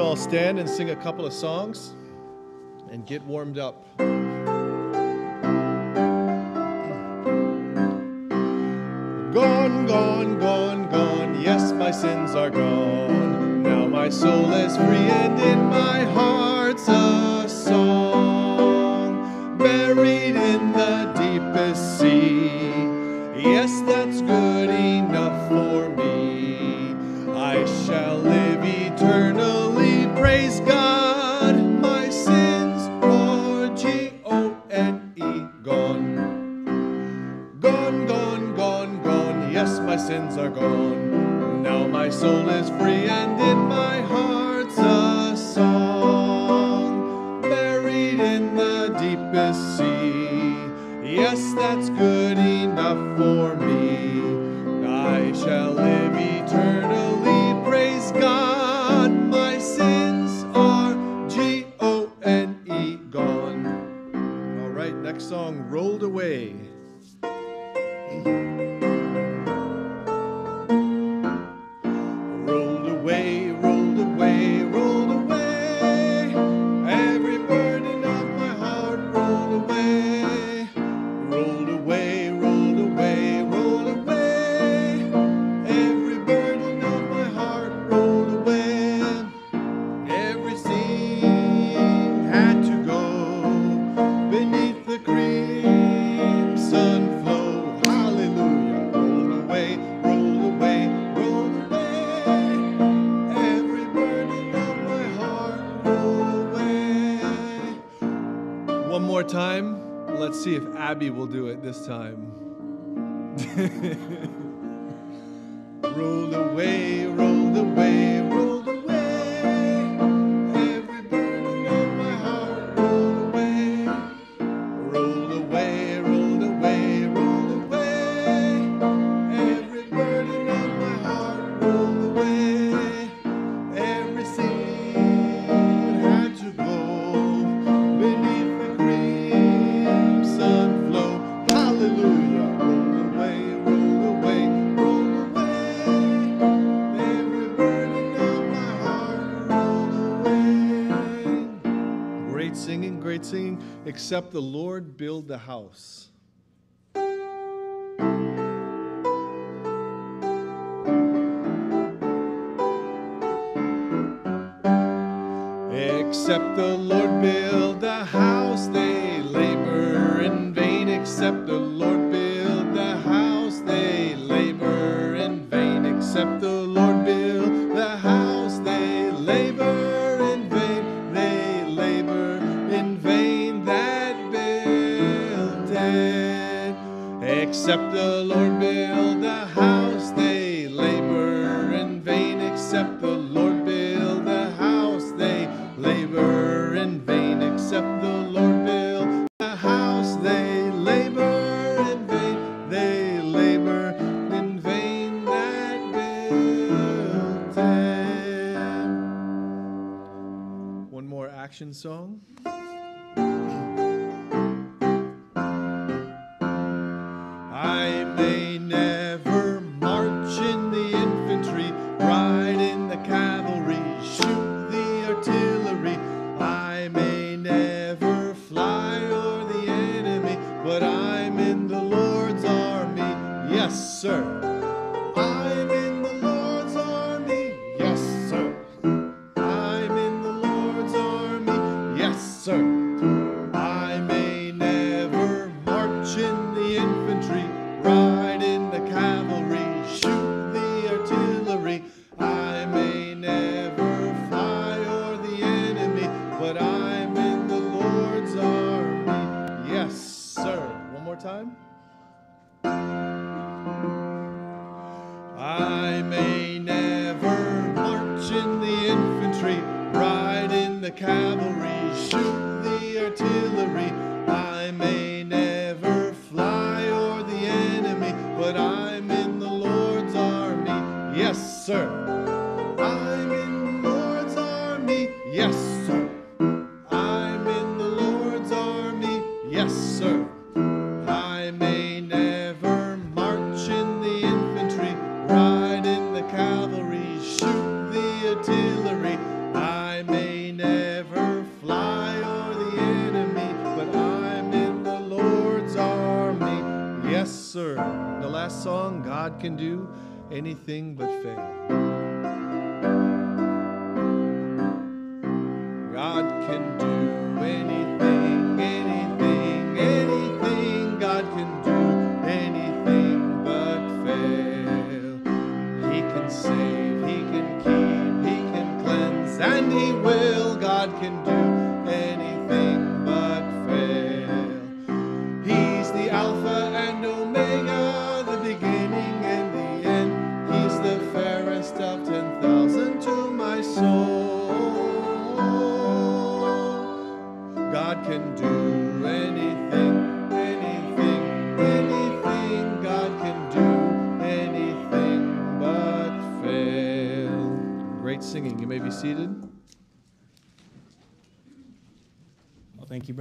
all stand and sing a couple of songs and get warmed up. Gone, gone, gone, gone, yes, my sins are gone. Now my soul is free except the Lord build the house. Except the Lord.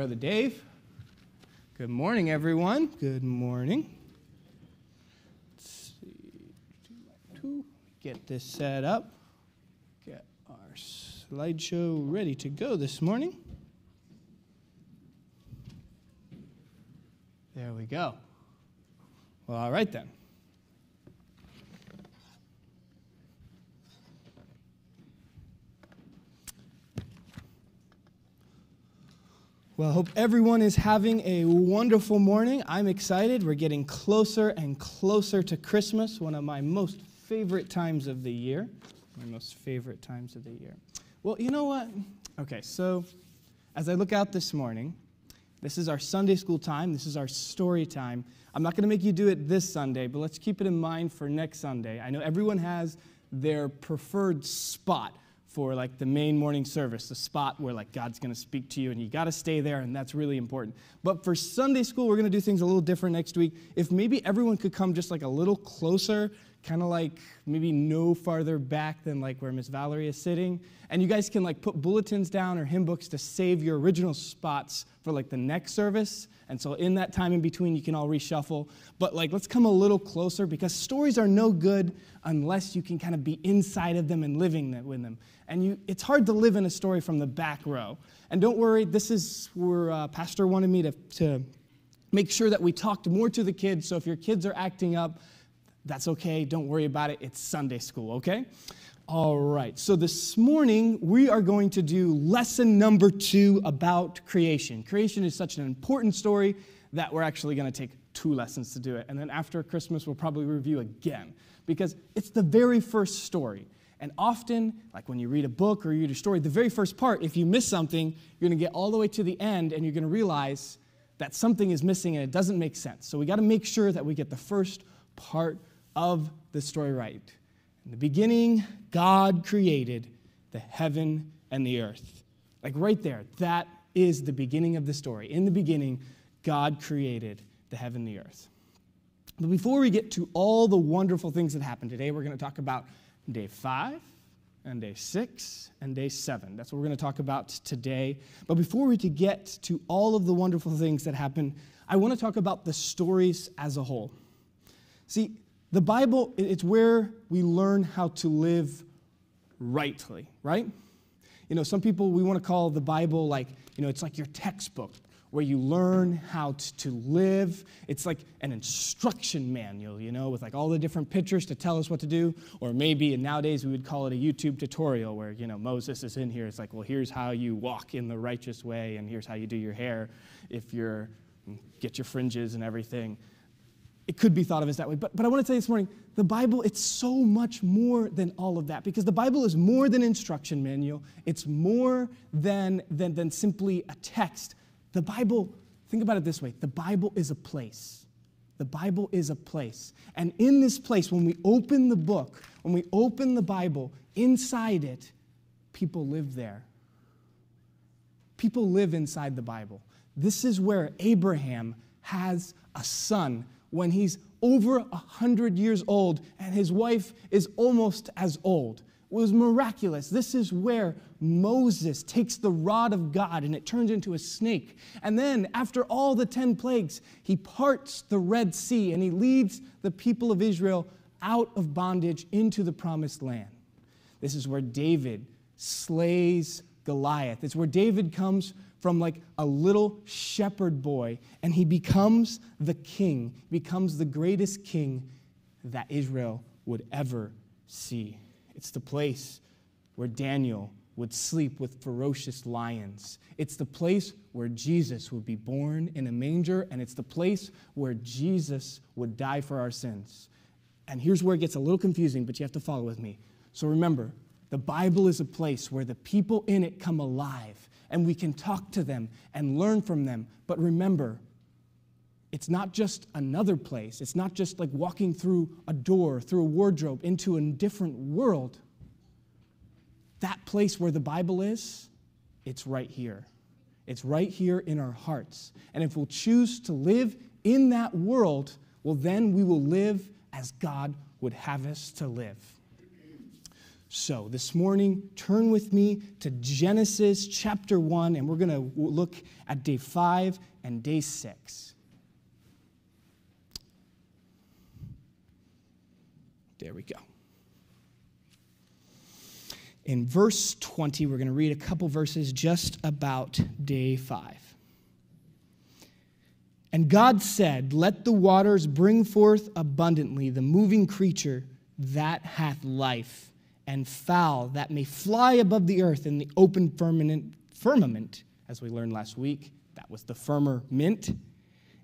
Brother Dave. Good morning, everyone. Good morning. Let's see. Two, Get this set up. Get our slideshow ready to go this morning. There we go. Well, all right then. Well, I hope everyone is having a wonderful morning. I'm excited. We're getting closer and closer to Christmas, one of my most favorite times of the year. My most favorite times of the year. Well, you know what? Okay, so as I look out this morning, this is our Sunday school time. This is our story time. I'm not going to make you do it this Sunday, but let's keep it in mind for next Sunday. I know everyone has their preferred spot for like the main morning service, the spot where like God's going to speak to you and you got to stay there and that's really important. But for Sunday school, we're going to do things a little different next week. If maybe everyone could come just like a little closer, kind of like maybe no farther back than like where Miss Valerie is sitting, and you guys can like put bulletins down or hymn books to save your original spots for like the next service. And so in that time in between, you can all reshuffle. But like, let's come a little closer because stories are no good unless you can kind of be inside of them and living with them. And you, it's hard to live in a story from the back row. And don't worry, this is where uh, Pastor wanted me to, to make sure that we talked more to the kids. So if your kids are acting up, that's okay. Don't worry about it. It's Sunday school, okay? All right. So this morning, we are going to do lesson number two about creation. Creation is such an important story that we're actually going to take two lessons to do it. And then after Christmas, we'll probably review again because it's the very first story. And often, like when you read a book or you read a story, the very first part, if you miss something, you're going to get all the way to the end and you're going to realize that something is missing and it doesn't make sense. So we got to make sure that we get the first part of the story right. In the beginning, God created the heaven and the earth. Like right there, that is the beginning of the story. In the beginning, God created the heaven and the earth. But before we get to all the wonderful things that happened today, we're going to talk about day five and day six and day seven. That's what we're going to talk about today. But before we to get to all of the wonderful things that happened, I want to talk about the stories as a whole. See, the Bible, it's where we learn how to live rightly, right? You know, some people, we want to call the Bible like, you know, it's like your textbook where you learn how to live. It's like an instruction manual, you know, with like all the different pictures to tell us what to do. Or maybe and nowadays we would call it a YouTube tutorial where, you know, Moses is in here. It's like, well, here's how you walk in the righteous way, and here's how you do your hair if you're, get your fringes and everything it could be thought of as that way. But, but I want to tell you this morning the Bible, it's so much more than all of that because the Bible is more than instruction manual, it's more than, than, than simply a text. The Bible, think about it this way the Bible is a place. The Bible is a place. And in this place, when we open the book, when we open the Bible, inside it, people live there. People live inside the Bible. This is where Abraham has a son when he's over a hundred years old and his wife is almost as old. It was miraculous. This is where Moses takes the rod of God and it turns into a snake. And then, after all the 10 plagues, he parts the Red Sea and he leads the people of Israel out of bondage into the promised land. This is where David slays Goliath. It's where David comes from like a little shepherd boy and he becomes the king, becomes the greatest king that Israel would ever see. It's the place where Daniel would sleep with ferocious lions. It's the place where Jesus would be born in a manger, and it's the place where Jesus would die for our sins. And here's where it gets a little confusing, but you have to follow with me. So remember, the Bible is a place where the people in it come alive, and we can talk to them and learn from them. But remember, it's not just another place. It's not just like walking through a door, through a wardrobe, into a different world that place where the Bible is, it's right here. It's right here in our hearts. And if we'll choose to live in that world, well, then we will live as God would have us to live. So, this morning, turn with me to Genesis chapter 1, and we're going to look at day 5 and day 6. There we go in verse 20, we're going to read a couple verses just about day five. And God said, Let the waters bring forth abundantly the moving creature that hath life, and fowl that may fly above the earth in the open firmament, as we learned last week. That was the firmament.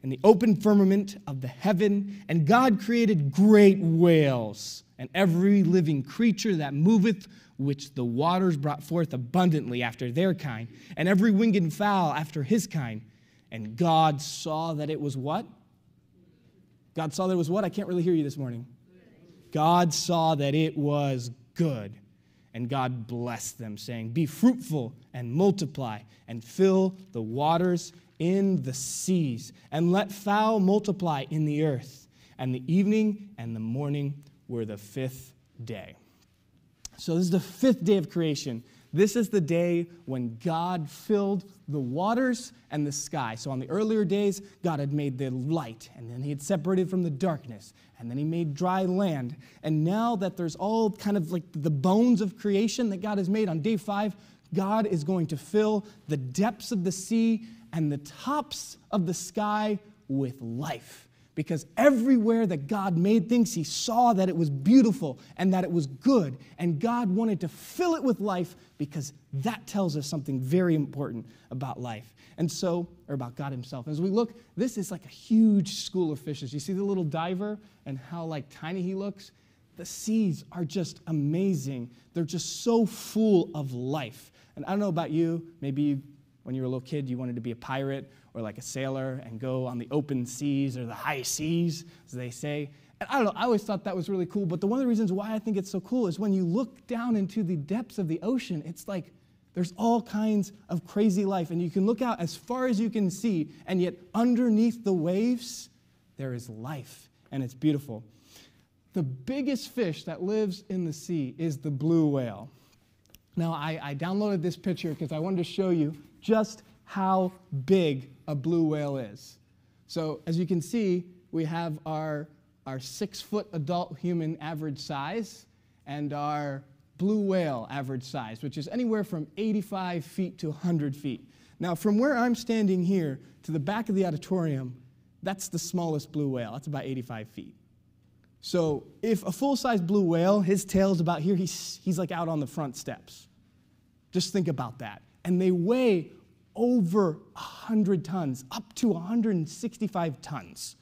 In the open firmament of the heaven. And God created great whales and every living creature that moveth which the waters brought forth abundantly after their kind, and every winged fowl after his kind. And God saw that it was what? God saw that it was what? I can't really hear you this morning. God saw that it was good. And God blessed them, saying, Be fruitful and multiply, and fill the waters in the seas, and let fowl multiply in the earth. And the evening and the morning were the fifth day. So, this is the fifth day of creation. This is the day when God filled the waters and the sky. So, on the earlier days, God had made the light, and then He had separated from the darkness, and then He made dry land. And now that there's all kind of like the bones of creation that God has made on day five, God is going to fill the depths of the sea and the tops of the sky with life because everywhere that God made things, he saw that it was beautiful and that it was good. And God wanted to fill it with life because that tells us something very important about life. And so, or about God himself. As we look, this is like a huge school of fishes. You see the little diver and how like tiny he looks? The seas are just amazing. They're just so full of life. And I don't know about you, maybe when you were a little kid, you wanted to be a pirate or like a sailor and go on the open seas or the high seas, as they say. And I don't know, I always thought that was really cool. But the, one of the reasons why I think it's so cool is when you look down into the depths of the ocean, it's like there's all kinds of crazy life. And you can look out as far as you can see, and yet underneath the waves, there is life, and it's beautiful. The biggest fish that lives in the sea is the blue whale. Now, I, I downloaded this picture because I wanted to show you just how big a blue whale is. So as you can see, we have our, our six foot adult human average size and our blue whale average size, which is anywhere from 85 feet to 100 feet. Now, from where I'm standing here to the back of the auditorium, that's the smallest blue whale. That's about 85 feet. So, if a full size blue whale, his tail's about here, he's, he's like out on the front steps. Just think about that. And they weigh over 100 tons, up to 165 tons,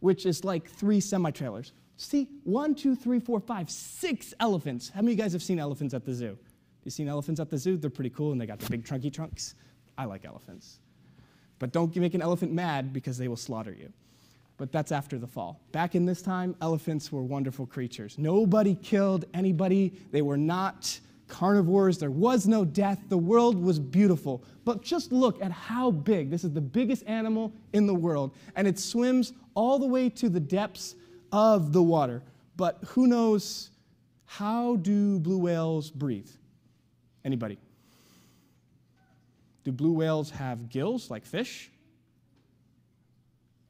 which is like three semi trailers. See, one, two, three, four, five, six elephants. How many of you guys have seen elephants at the zoo? You seen elephants at the zoo? They're pretty cool and they got the big trunky trunks. I like elephants. But don't make an elephant mad because they will slaughter you. But that's after the fall. Back in this time, elephants were wonderful creatures. Nobody killed anybody. They were not carnivores, there was no death, the world was beautiful. But just look at how big this is the biggest animal in the world, and it swims all the way to the depths of the water. But who knows how do blue whales breathe? Anybody? Do blue whales have gills like fish?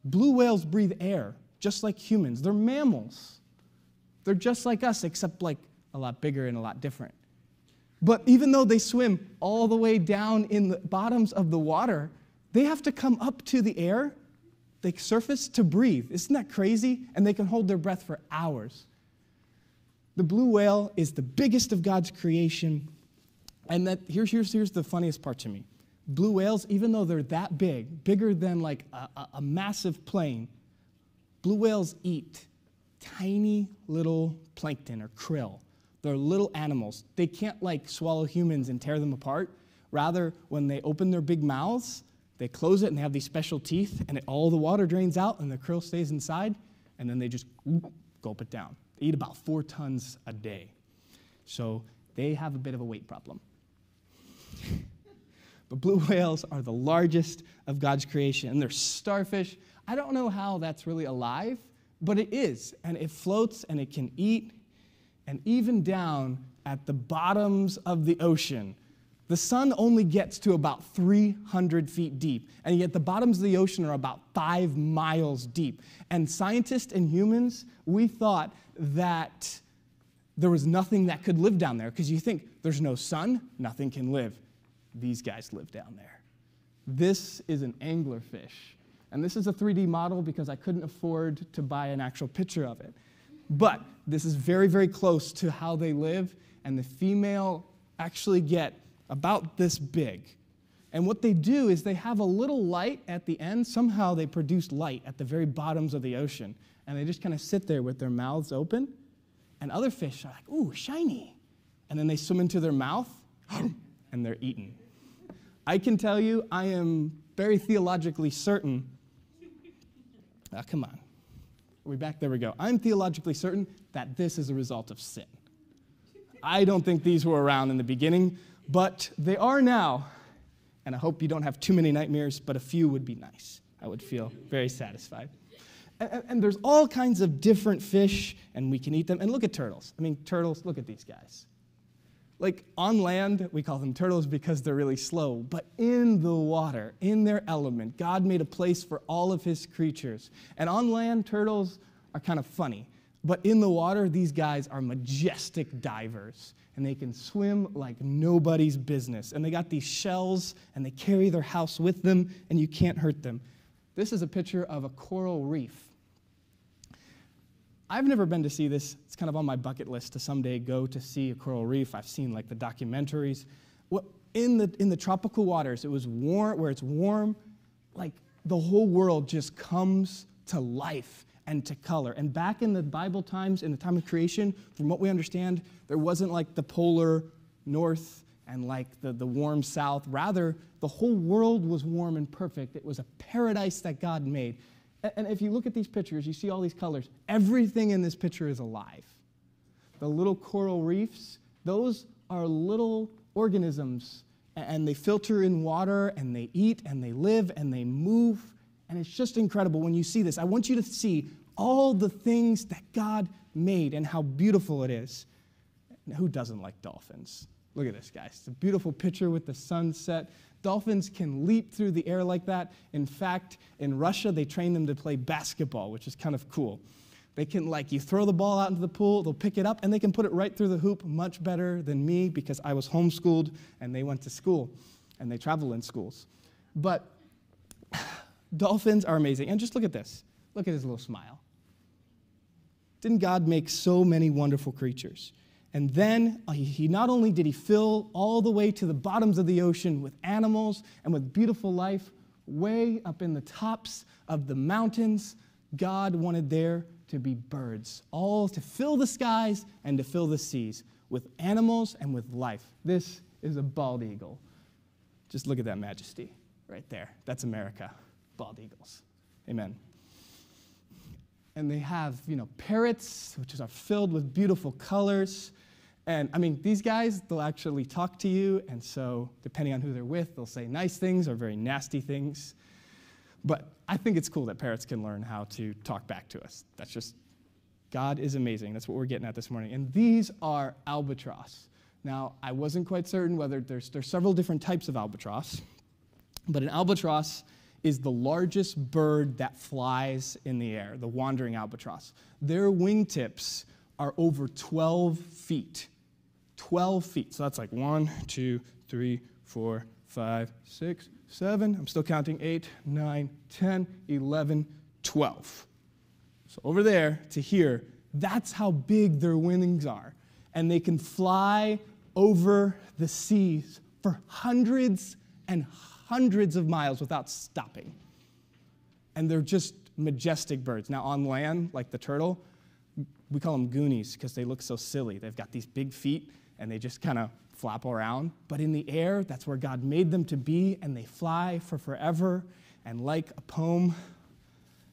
Blue whales breathe air just like humans. They're mammals. They're just like us, except like a lot bigger and a lot different. But even though they swim all the way down in the bottoms of the water, they have to come up to the air. They surface to breathe. Isn't that crazy? And they can hold their breath for hours. The blue whale is the biggest of God's creation. And that here's, here's, here's the funniest part to me. Blue whales, even though they're that big, bigger than like a, a, a massive plane, blue whales eat tiny little plankton or krill. They're little animals. They can't like swallow humans and tear them apart. Rather, when they open their big mouths, they close it and they have these special teeth, and it, all the water drains out and the krill stays inside, and then they just gulp it down. They eat about four tons a day. So they have a bit of a weight problem. but blue whales are the largest of God's creation, and they're starfish. I don't know how that's really alive, but it is, and it floats and it can eat, and even down at the bottoms of the ocean. The sun only gets to about 300 feet deep, and yet the bottoms of the ocean are about five miles deep. And scientists and humans, we thought that there was nothing that could live down there because you think there's no sun, nothing can live. These guys live down there. This is an anglerfish. And this is a 3D model because I couldn't afford to buy an actual picture of it. But this is very, very close to how they live, and the female actually get about this big. And what they do is they have a little light at the end. Somehow they produce light at the very bottoms of the ocean. And they just kind of sit there with their mouths open. And other fish are like, ooh, shiny. And then they swim into their mouth and they're eaten. I can tell you, I am very theologically certain Ah, come on. Are we back? There we go. I'm theologically certain that this is a result of sin. I don't think these were around in the beginning, but they are now. And I hope you don't have too many nightmares, but a few would be nice. I would feel very satisfied. And, and, there's all kinds of different fish, and we can eat them. And look at turtles. I mean, turtles, look at these guys. Like on land, we call them turtles because they're really slow, but in the water, in their element, God made a place for all of his creatures. And on land, turtles are kind of funny, but in the water, these guys are majestic divers and they can swim like nobody's business. And they got these shells and they carry their house with them and you can't hurt them. This is a picture of a coral reef. I've never been to see this. It's kind of on my bucket list to someday go to see a coral reef. I've seen like the documentaries. In the, in the tropical waters, it was warm, where it's warm, like the whole world just comes to life and to color. And back in the Bible times, in the time of creation, from what we understand, there wasn't like the polar north and like the, the warm south. Rather, the whole world was warm and perfect. It was a paradise that God made. And if you look at these pictures, you see all these colors. Everything in this picture is alive. The little coral reefs, those are little organisms, and they filter in water, and they eat, and they live, and they move. And it's just incredible when you see this. I want you to see all the things that God made and how beautiful it is. who doesn't like dolphins? Look at this, guys. It's a beautiful picture with the sunset. Dolphins can leap through the air like that. In fact, in Russia, they train them to play basketball, which is kind of cool. They can, like, you throw the ball out into the pool, they'll pick it up, and they can put it right through the hoop much better than me because I was homeschooled and they went to school and they travel in schools. But dolphins are amazing. And just look at this. Look at his little smile. Didn't God make so many wonderful creatures? And then uh, he not only did he fill all the way to the bottoms of the ocean with animals and with beautiful life, way up in the tops of the mountains, God wanted there to be birds, all to fill the skies and to fill the seas with animals and with life. This is a bald eagle. Just look at that majesty right there. That's America, bald eagles. Amen. And they have, you know, parrots, which are filled with beautiful colors. And I mean, these guys, they'll actually talk to you, and so depending on who they're with, they'll say nice things or very nasty things. But I think it's cool that parrots can learn how to talk back to us. That's just, God is amazing. That's what we're getting at this morning. And these are albatross. Now, I wasn't quite certain whether there's, there's several different types of albatross, but an albatross is the largest bird that flies in the air, the wandering albatross. Their wingtips are over 12 feet. 12 feet. So that's like one, two, three, four, five, six, seven. I'm still counting eight, nine, 10, 11, 12. So over there to here, that's how big their wings are. And they can fly over the seas for hundreds and hundreds of miles without stopping. And they're just majestic birds. Now, on land, like the turtle, we call them goonies because they look so silly. They've got these big feet and they just kind of flap around. But in the air, that's where God made them to be, and they fly for forever. And like a poem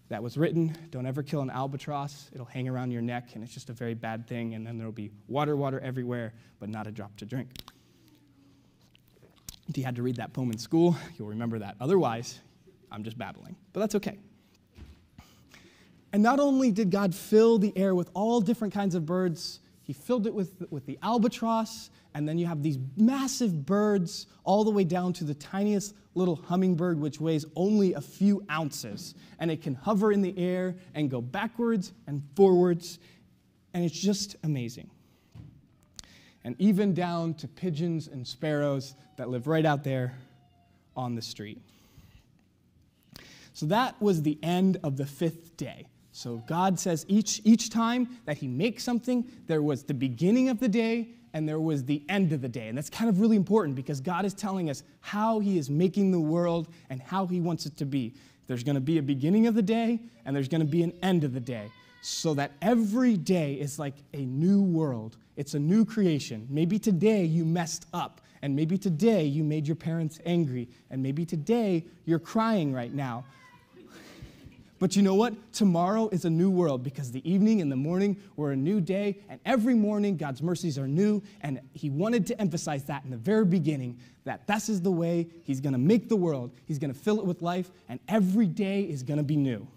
that was written, don't ever kill an albatross. It'll hang around your neck, and it's just a very bad thing. And then there'll be water, water everywhere, but not a drop to drink. If you had to read that poem in school, you'll remember that. Otherwise, I'm just babbling. But that's okay. And not only did God fill the air with all different kinds of birds, He filled it with, with the albatross, and then you have these massive birds all the way down to the tiniest little hummingbird, which weighs only a few ounces. And it can hover in the air and go backwards and forwards, and it's just amazing. And even down to pigeons and sparrows that live right out there on the street. So that was the end of the fifth day. So God says each, each time that He makes something, there was the beginning of the day and there was the end of the day. And that's kind of really important because God is telling us how He is making the world and how He wants it to be. There's going to be a beginning of the day and there's going to be an end of the day. So that every day is like a new world. It's a new creation. Maybe today you messed up, and maybe today you made your parents angry, and maybe today you're crying right now. But you know what? Tomorrow is a new world because the evening and the morning were a new day, and every morning God's mercies are new. And He wanted to emphasize that in the very beginning that this is the way He's going to make the world. He's going to fill it with life, and every day is going to be new.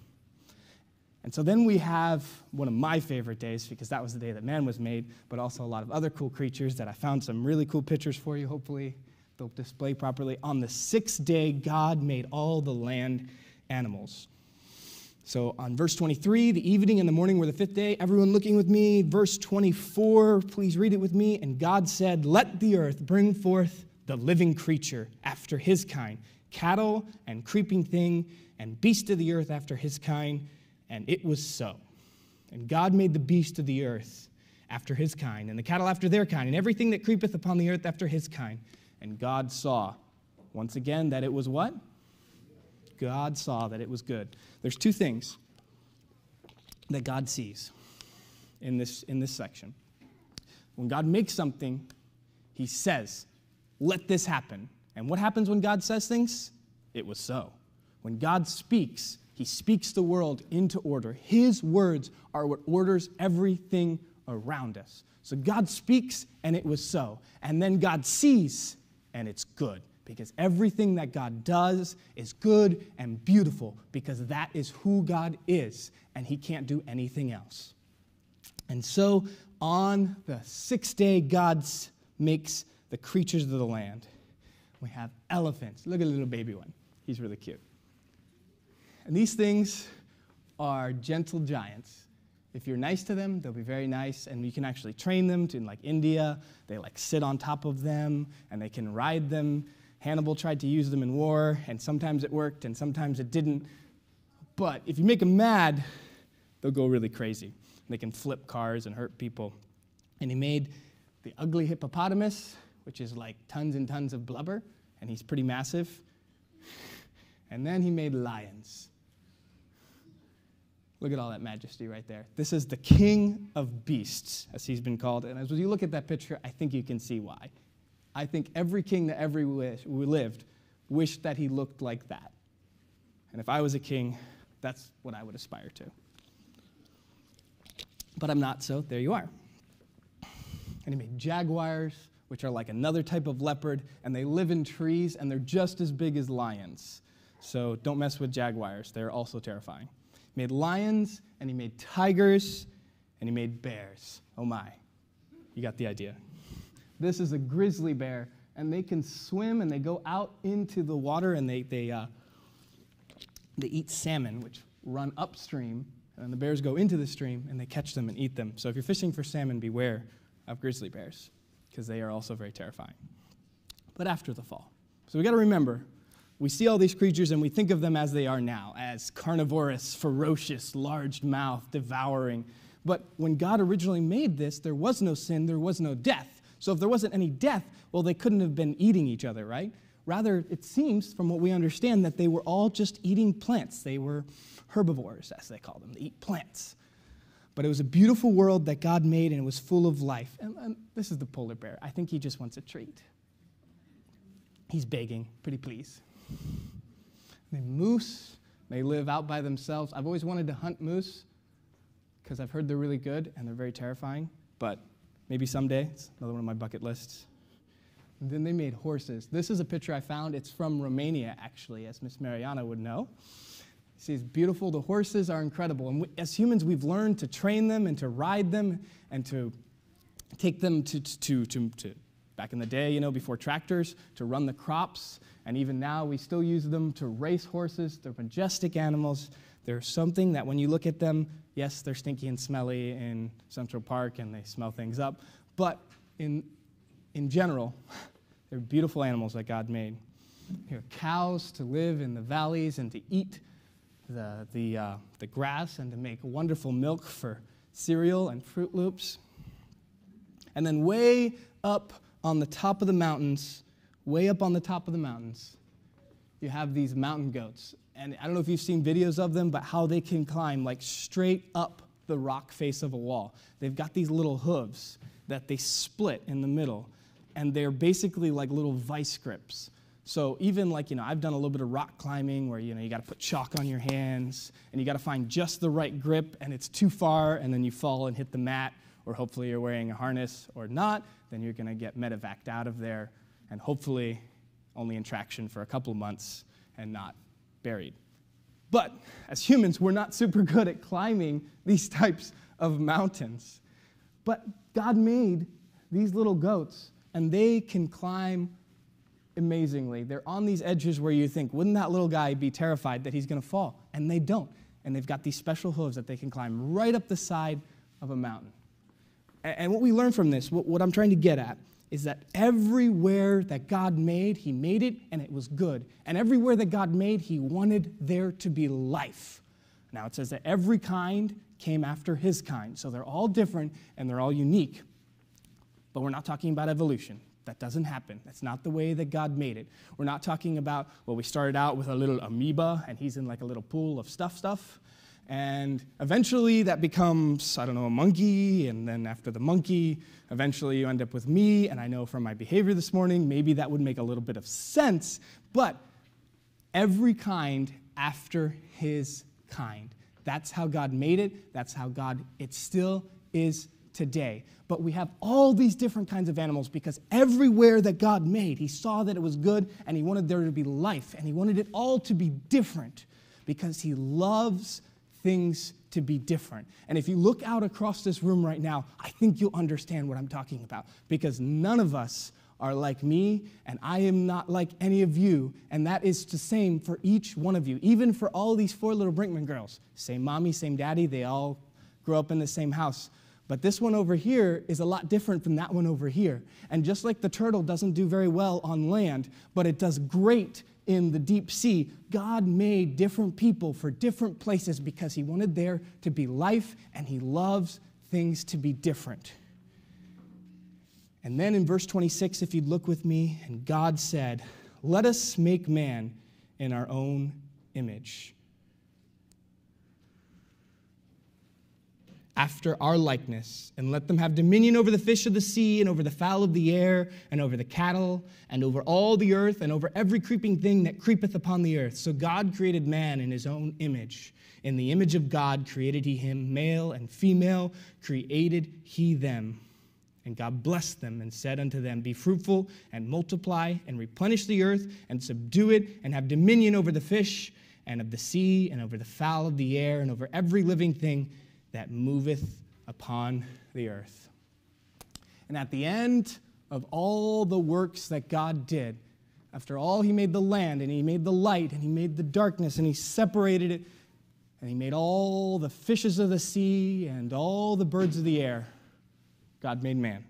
And so then we have one of my favorite days because that was the day that man was made, but also a lot of other cool creatures that I found some really cool pictures for you. Hopefully, they'll display properly. On the sixth day, God made all the land animals. So on verse 23, the evening and the morning were the fifth day. Everyone looking with me. Verse 24, please read it with me. And God said, Let the earth bring forth the living creature after his kind, cattle and creeping thing, and beast of the earth after his kind. And it was so. And God made the beast of the earth after his kind, and the cattle after their kind, and everything that creepeth upon the earth after his kind. And God saw, once again, that it was what? God saw that it was good. There's two things that God sees in this, in this section. When God makes something, he says, Let this happen. And what happens when God says things? It was so. When God speaks, he speaks the world into order. His words are what orders everything around us. So God speaks, and it was so. And then God sees, and it's good because everything that God does is good and beautiful because that is who God is and He can't do anything else. And so on the sixth day, God makes the creatures of the land. We have elephants. Look at the little baby one. He's really cute. And these things are gentle giants. If you're nice to them, they'll be very nice, and you can actually train them to, in like India, they like sit on top of them and they can ride them Hannibal tried to use them in war, and sometimes it worked and sometimes it didn't. But if you make them mad, they'll go really crazy. They can flip cars and hurt people. And he made the ugly hippopotamus, which is like tons and tons of blubber, and he's pretty massive. And then he made lions. Look at all that majesty right there. This is the king of beasts, as he's been called. And as you look at that picture, I think you can see why. I think every king that ever lived wished that he looked like that. And if I was a king, that's what I would aspire to. But I'm not, so there you are. And he made jaguars, which are like another type of leopard, and they live in trees, and they're just as big as lions. So don't mess with jaguars, they're also terrifying. He made lions, and he made tigers, and he made bears. Oh my. You got the idea. This is a grizzly bear, and they can swim and they go out into the water and they, they, uh, they eat salmon, which run upstream, and then the bears go into the stream and they catch them and eat them. So if you're fishing for salmon, beware of grizzly bears, because they are also very terrifying. But after the fall. So we got to remember we see all these creatures and we think of them as they are now, as carnivorous, ferocious, large mouth, devouring. But when God originally made this, there was no sin, there was no death. So if there wasn't any death, well, they couldn't have been eating each other, right? Rather, it seems, from what we understand, that they were all just eating plants. They were herbivores, as they call them. They eat plants. But it was a beautiful world that God made, and it was full of life. And, and this is the polar bear. I think he just wants a treat. He's begging, pretty please. The moose, they live out by themselves. I've always wanted to hunt moose because I've heard they're really good and they're very terrifying, but maybe someday. It's another one of my bucket lists. And then they made horses. This is a picture I found. It's from Romania, actually, as Miss Mariana would know. See, it's beautiful. The horses are incredible. And we, as humans, we've learned to train them and to ride them and to take them to, to, to, to back in the day, you know, before tractors, to run the crops. And even now, we still use them to race horses. They're majestic animals. They're something that when you look at them, yes, they're stinky and smelly in Central Park and they smell things up. But in, in general, they're beautiful animals that God made. Here, cows to live in the valleys and to eat the, the, uh, the grass and to make wonderful milk for cereal and Froot Loops. And then, way up on the top of the mountains, way up on the top of the mountains, you have these mountain goats. And I don't know if you've seen videos of them, but how they can climb like straight up the rock face of a wall. They've got these little hooves that they split in the middle, and they're basically like little vice grips. So even like, you know, I've done a little bit of rock climbing where, you know, you got to put chalk on your hands and you got to find just the right grip and it's too far and then you fall and hit the mat or hopefully you're wearing a harness or not, then you're going to get medevaced out of there and hopefully only in traction for a couple months and not buried. But as humans, we're not super good at climbing these types of mountains. But God made these little goats and they can climb amazingly. They're on these edges where you think, wouldn't that little guy be terrified that he's going to fall? And they don't. And they've got these special hooves that they can climb right up the side of a mountain. And what we learn from this, what I'm trying to get at, is that everywhere that God made, He made it and it was good. And everywhere that God made, He wanted there to be life. Now it says that every kind came after His kind. So they're all different and they're all unique. But we're not talking about evolution. That doesn't happen. That's not the way that God made it. We're not talking about, well, we started out with a little amoeba and he's in like a little pool of stuff, stuff. And eventually that becomes, I don't know, a monkey. And then after the monkey, eventually you end up with me. And I know from my behavior this morning, maybe that would make a little bit of sense. But every kind after his kind. That's how God made it. That's how God, it still is today. But we have all these different kinds of animals because everywhere that God made, He saw that it was good and He wanted there to be life and He wanted it all to be different because He loves things to be different. And if you look out across this room right now, I think you'll understand what I'm talking about because none of us are like me, and I am not like any of you. And that is the same for each one of you, even for all these four little Brinkman girls. Same mommy, same daddy, they all grew up in the same house. But this one over here is a lot different from that one over here. And just like the turtle doesn't do very well on land, but it does great in the deep sea, God made different people for different places because He wanted there to be life and He loves things to be different. And then in verse 26, if you'd look with me, and God said, Let us make man in our own image after our likeness, and let them have dominion over the fish of the sea, and over the fowl of the air, and over the cattle, and over all the earth, and over every creeping thing that creepeth upon the earth. So God created man in his own image. In the image of God created he him, male and female created he them. And God blessed them and said unto them, Be fruitful and multiply and replenish the earth and subdue it and have dominion over the fish and of the sea and over the fowl of the air and over every living thing that moveth upon the earth. And at the end of all the works that God did, after all, He made the land and He made the light and He made the darkness and He separated it and He made all the fishes of the sea and all the birds of the air. God made man.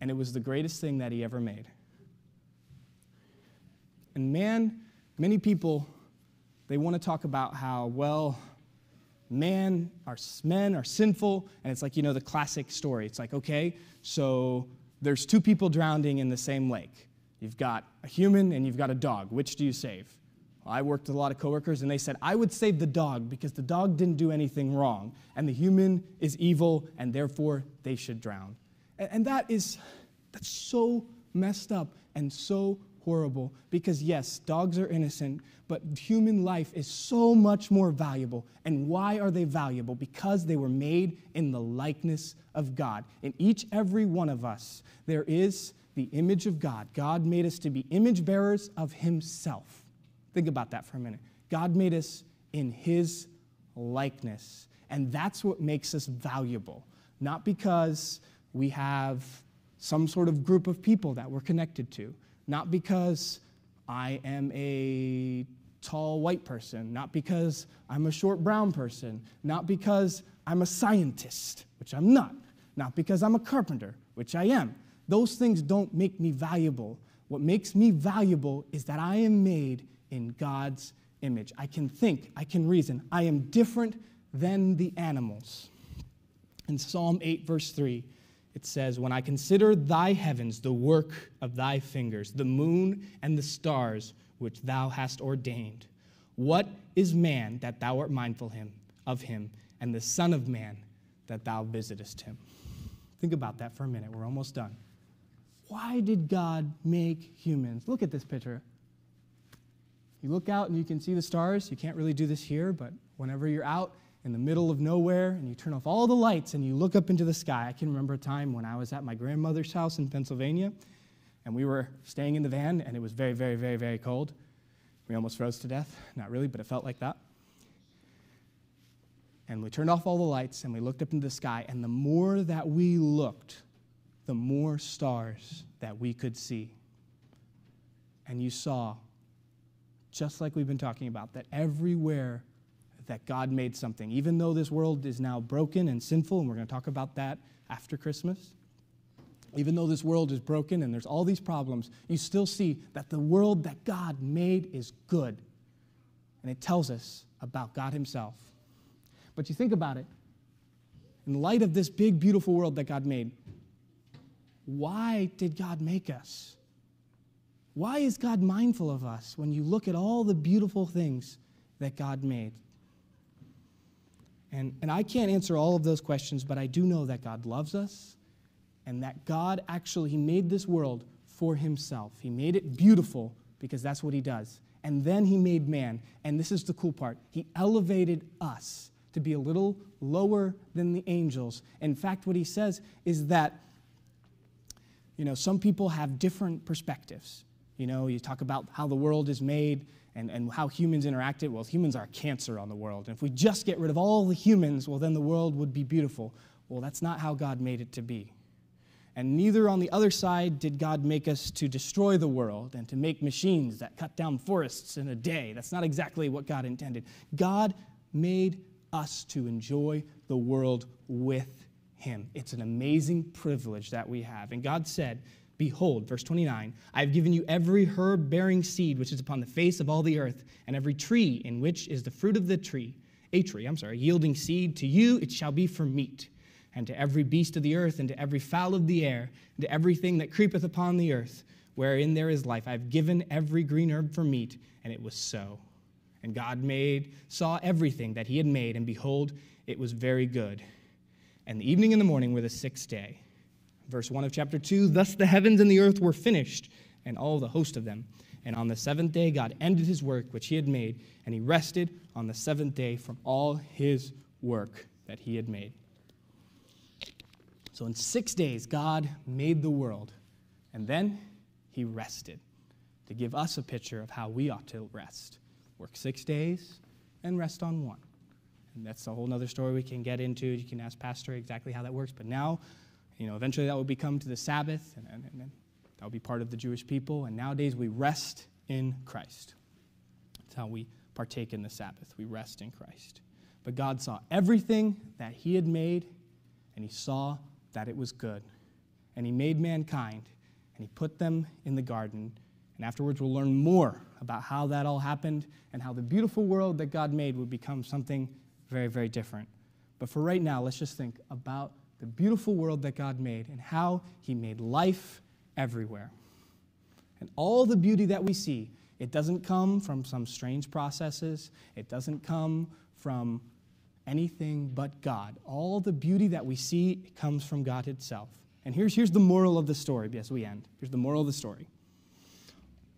And it was the greatest thing that He ever made. And man, many people, they want to talk about how, well, man, our men are sinful, and it's like, you know, the classic story. It's like, okay, so there's two people drowning in the same lake. You've got a human and you've got a dog. Which do you save? Well, I worked with a lot of coworkers, and they said, I would save the dog because the dog didn't do anything wrong, and the human is evil, and therefore they should drown. And, and that is, that's so messed up and so horrible because, yes, dogs are innocent, but human life is so much more valuable. And why are they valuable? Because they were made in the likeness of God. In each, every one of us, there is the image of God. God made us to be image bearers of Himself. Think about that for a minute. God made us in His likeness. And that's what makes us valuable. Not because we have some sort of group of people that we're connected to, not because I am a tall white person, not because I'm a short brown person, not because I'm a scientist, which I'm not, not because I'm a carpenter, which I am. Those things don't make me valuable. What makes me valuable is that I am made in God's image. I can think, I can reason. I am different than the animals. In Psalm 8, verse 3, it says, When I consider thy heavens, the work of thy fingers, the moon and the stars which thou hast ordained, what is man that thou art mindful him, of him, and the Son of Man that thou visitest him? Think about that for a minute. We're almost done. Why did God make humans? Look at this picture. You look out and you can see the stars. You can't really do this here, but whenever you're out, in the middle of nowhere and you turn off all the lights and you look up into the sky. I can remember a time when I was at my grandmother's house in Pennsylvania and we were staying in the van and it was very, very, very, very cold. We almost froze to death. Not really, but it felt like that. And we turned off all the lights and we looked up into the sky, and the more that we looked, the more stars that we could see. And you saw, just like we've been talking about, that everywhere that God made something. Even though this world is now broken and sinful, and we're going to talk about that after Christmas, even though this world is broken and there's all these problems, you still see that the world that God made is good. And it tells us about God Himself. But you think about it, in light of this big, beautiful world that God made, why did God make us? Why is God mindful of us when you look at all the beautiful things that God made? And, and I can't answer all of those questions, but I do know that God loves us and that God actually He made this world for Himself. He made it beautiful because that's what He does. And then He made man. And this is the cool part He elevated us to be a little lower than the angels. In fact, what He says is that, you know, some people have different perspectives. You know, you talk about how the world is made and, and how humans interacted. Well, humans are cancer on the world. And if we just get rid of all the humans, well, then the world would be beautiful. Well, that's not how God made it to be. And neither on the other side did God make us to destroy the world and to make machines that cut down forests in a day. That's not exactly what God intended. God made us to enjoy the world with Him. It's an amazing privilege that we have. And God said, Behold, verse 29, I have given you every herb bearing seed which is upon the face of all the earth, and every tree in which is the fruit of the tree, a tree, I'm sorry, yielding seed. To you it shall be for meat, and to every beast of the earth, and to every fowl of the air, and to everything that creepeth upon the earth, wherein there is life. I have given every green herb for meat, and it was so. And God made, saw everything that he had made, and behold, it was very good. And the evening and the morning were the sixth day. Verse 1 of chapter 2 Thus the heavens and the earth were finished, and all the host of them. And on the seventh day, God ended his work which he had made, and he rested on the seventh day from all his work that he had made. So in six days, God made the world, and then he rested to give us a picture of how we ought to rest. Work six days and rest on one. And that's a whole other story we can get into. You can ask Pastor exactly how that works. But now you know, eventually that will become to the Sabbath, and, and, and that will be part of the Jewish people. And nowadays we rest in Christ. That's how we partake in the Sabbath. We rest in Christ. But God saw everything that He had made, and He saw that it was good. And He made mankind, and He put them in the garden. And And afterwards, we'll learn more about how that all happened and how the beautiful world that God made would become something very, very different. But for right now, let's just think about the beautiful world that God made and how He made life everywhere. And all the beauty that we see, it doesn't come from some strange processes, it doesn't come from anything but God. All the beauty that we see comes from God Himself. And here's, here's the moral of the story as we end. Here's the moral of the story.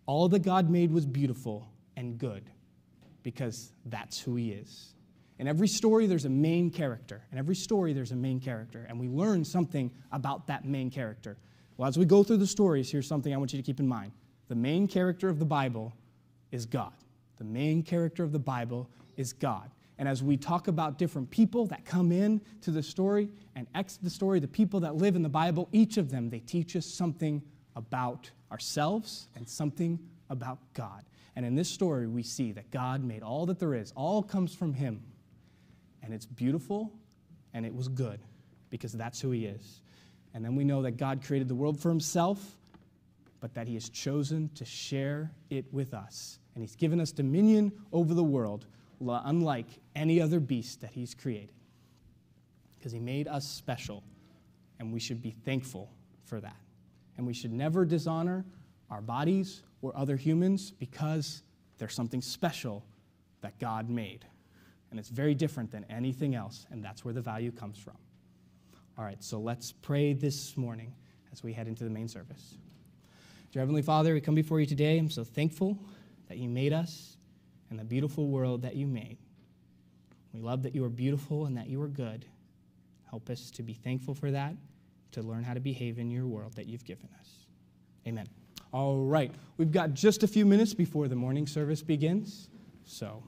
All that God made was beautiful and good because that's who He is. In every story, there's a main character. In every story, there's a main character. And we learn something about that main character. Well, as we go through the stories, here's something I want you to keep in mind. The main character of the Bible is God. The main character of the Bible is God. And as we talk about different people that come in to the story and exit the story, the people that live in the Bible, each of them, they teach us something about ourselves and something about God. And in this story, we see that God made all that there is, all comes from Him. And it's beautiful and it was good because that's who He is. And then we know that God created the world for Himself, but that He has chosen to share it with us. And He's given us dominion over the world unlike any other beast that he's created. Because he made us special, and we should be thankful for that. And we should never dishonor our bodies or other humans because there's something special that God made. And it's very different than anything else, and that's where the value comes from. All right, so let's pray this morning as we head into the main service. Dear Heavenly Father, we come before you today. I'm so thankful that you made us and the beautiful world that you made. We love that you are beautiful and that you are good. Help us to be thankful for that, to learn how to behave in your world that you've given us. Amen. All right, we've got just a few minutes before the morning service begins, so.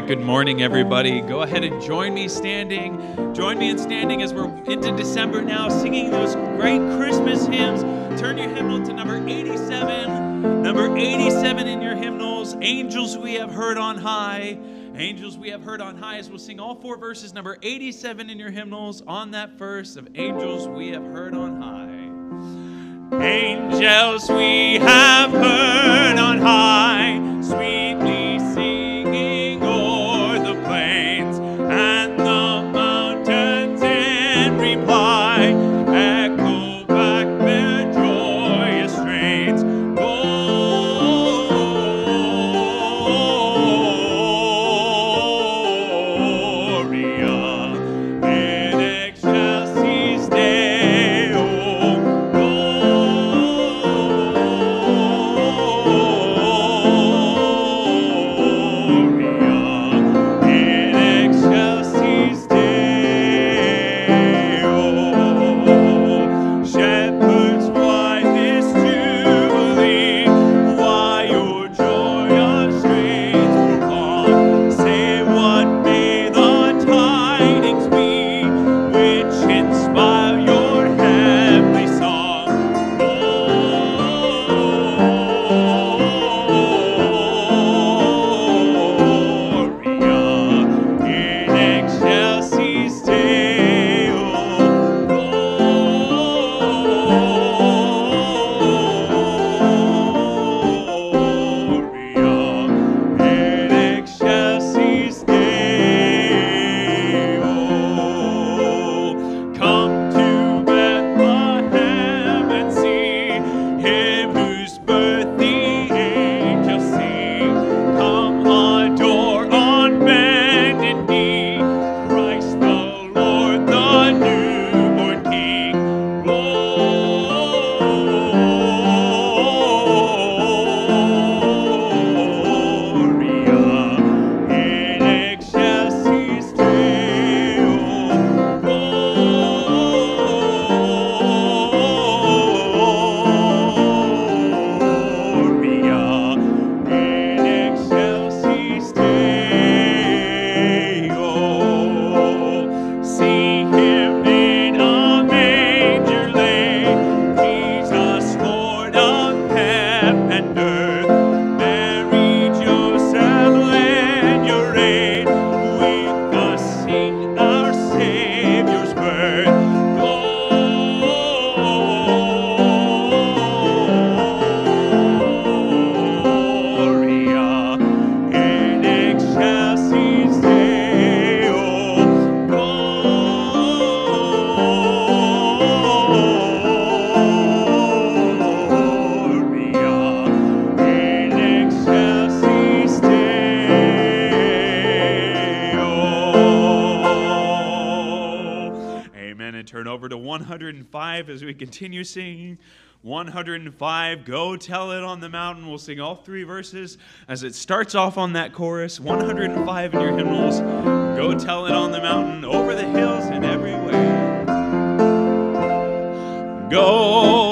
Right, good morning, everybody. Go ahead and join me standing. Join me in standing as we're into December now, singing those great Christmas hymns. Turn your hymnal to number 87. Number 87 in your hymnals, Angels We Have Heard on High. Angels We Have Heard on High, as we'll sing all four verses. Number 87 in your hymnals on that verse of Angels We Have Heard on High. Angels we have heard on high, sweetly 105 continue singing. 105, go tell it on the mountain. We'll sing all three verses as it starts off on that chorus. 105 in your hymnals, go tell it on the mountain, over the hills and everywhere. Go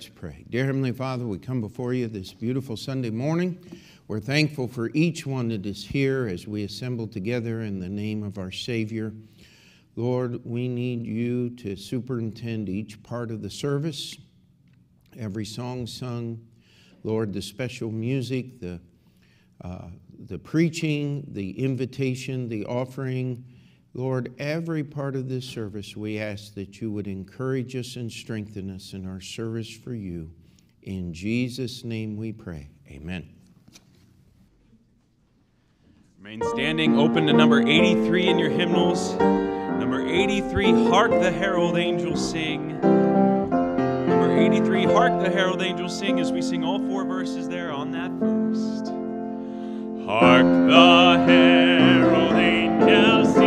Let's pray. Dear Heavenly Father, we come before you this beautiful Sunday morning. We're thankful for each one that is here as we assemble together in the name of our Savior. Lord, we need you to superintend each part of the service, every song sung. Lord, the special music, the, uh, the preaching, the invitation, the offering. Lord, every part of this service, we ask that you would encourage us and strengthen us in our service for you. In Jesus' name we pray. Amen. Remain standing. Open to number 83 in your hymnals. Number 83, Hark the Herald Angels Sing. Number 83, Hark the Herald Angels Sing as we sing all four verses there on that first. Hark the herald angels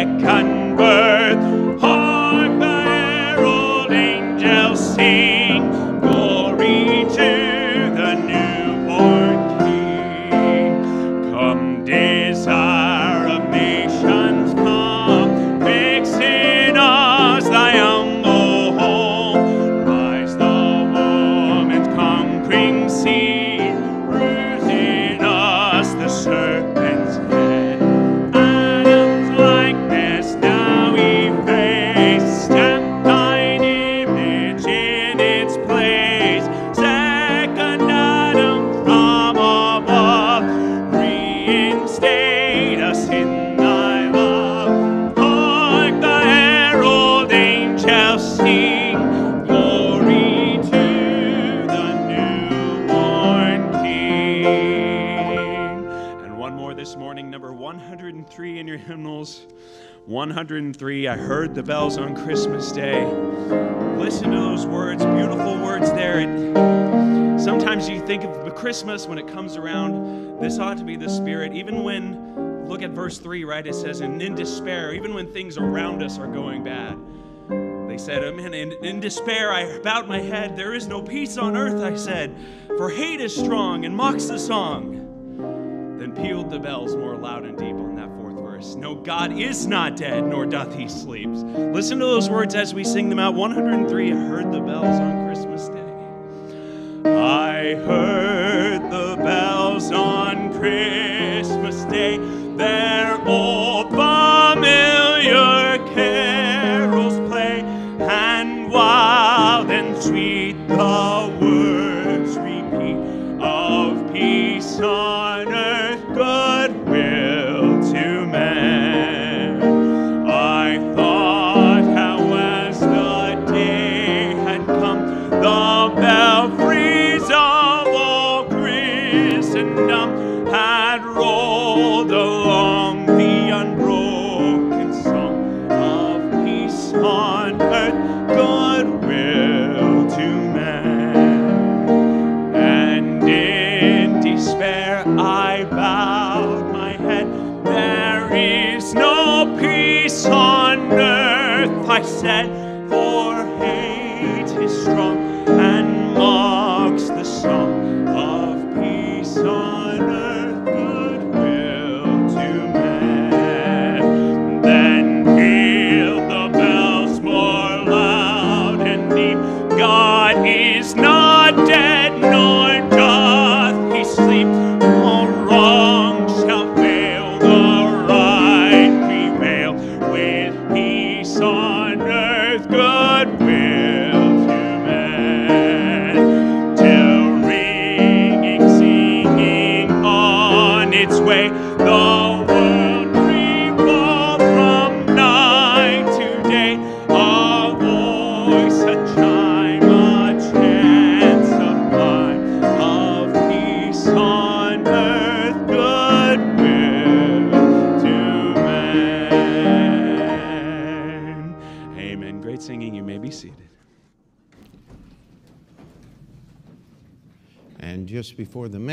second heard the bells on Christmas Day. Listen to those words, beautiful words there. And sometimes you think of the Christmas when it comes around, this ought to be the spirit. Even when, look at verse 3, right? It says, and in despair, even when things around us are going bad. They said, oh, Amen. In, in despair, I bowed my head. There is no peace on earth, I said, for hate is strong and mocks the song. Then pealed the bells more loud God is not dead, nor doth he sleep. Listen to those words as we sing them out. 103, I heard the bells on Christmas Day. I heard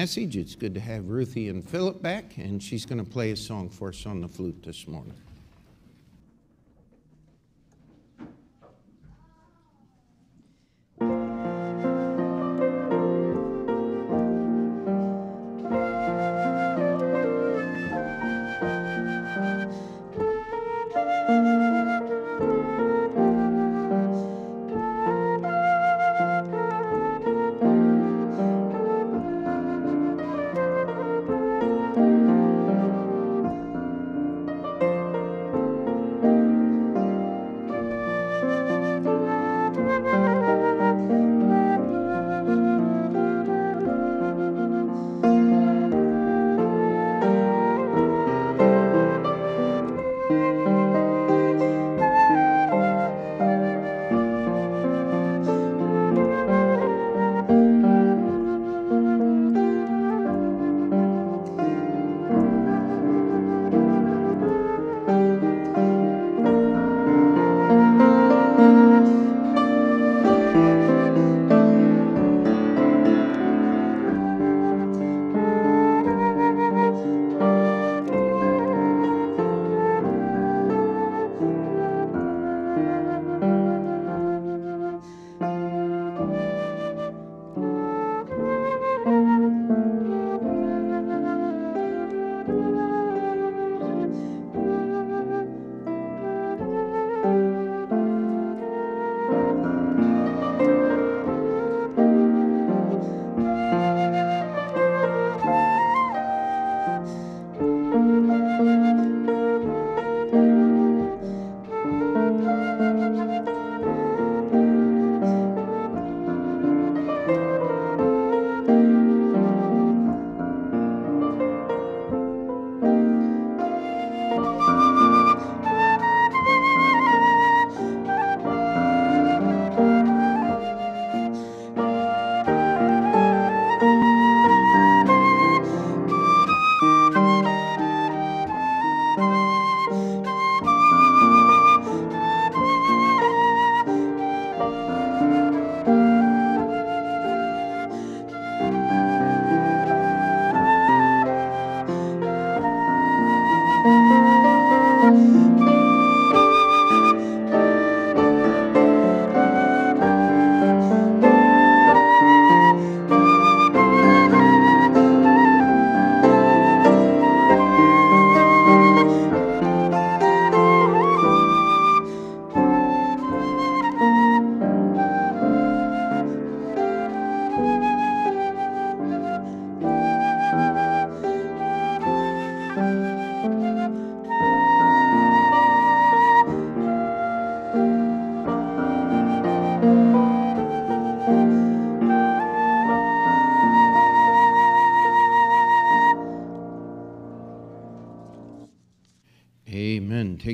message, it's good to have Ruthie and Philip back, and she's going to play a song for us on the flute this morning.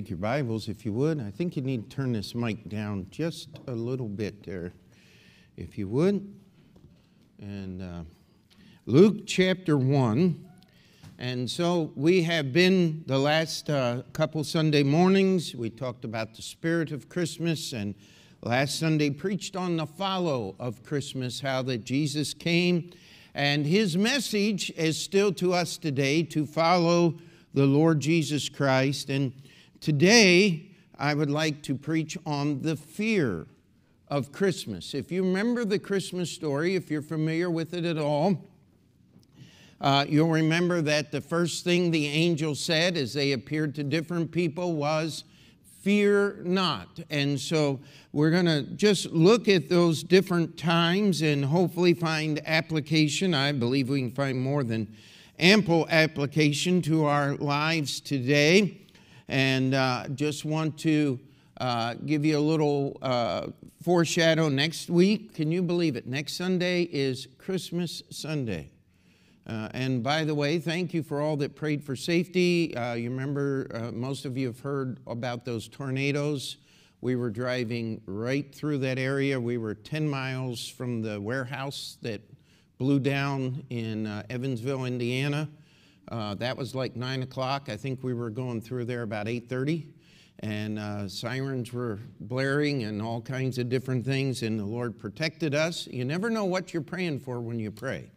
Take your Bibles if you would. I think you need to turn this mic down just a little bit there, if you would. And uh, Luke chapter 1. And so we have been the last uh, couple Sunday mornings, we talked about the spirit of Christmas and last Sunday preached on the follow of Christmas, how that Jesus came, and his message is still to us today to follow the Lord Jesus Christ. And today I would like to preach on the fear of Christmas. If you remember the Christmas story, if you're familiar with it at all, uh, you'll remember that the first thing the angel said as they appeared to different people was, Fear not. And so we're going to just look at those different times and hopefully find application. I believe we can find more than ample application to our lives today. And uh, just want to uh, give you a little uh, foreshadow next week. Can you believe it? Next Sunday is Christmas Sunday. Uh, and by the way, thank you for all that prayed for safety. Uh, you remember, uh, most of you have heard about those tornadoes. We were driving right through that area. We were 10 miles from the warehouse that blew down in Evansville, Indiana. Uh, that was like 9 o'clock. I think we were going through there about 8.30. And uh, sirens were blaring and all kinds of different things, and the Lord protected us. You never know what you're praying for when you pray.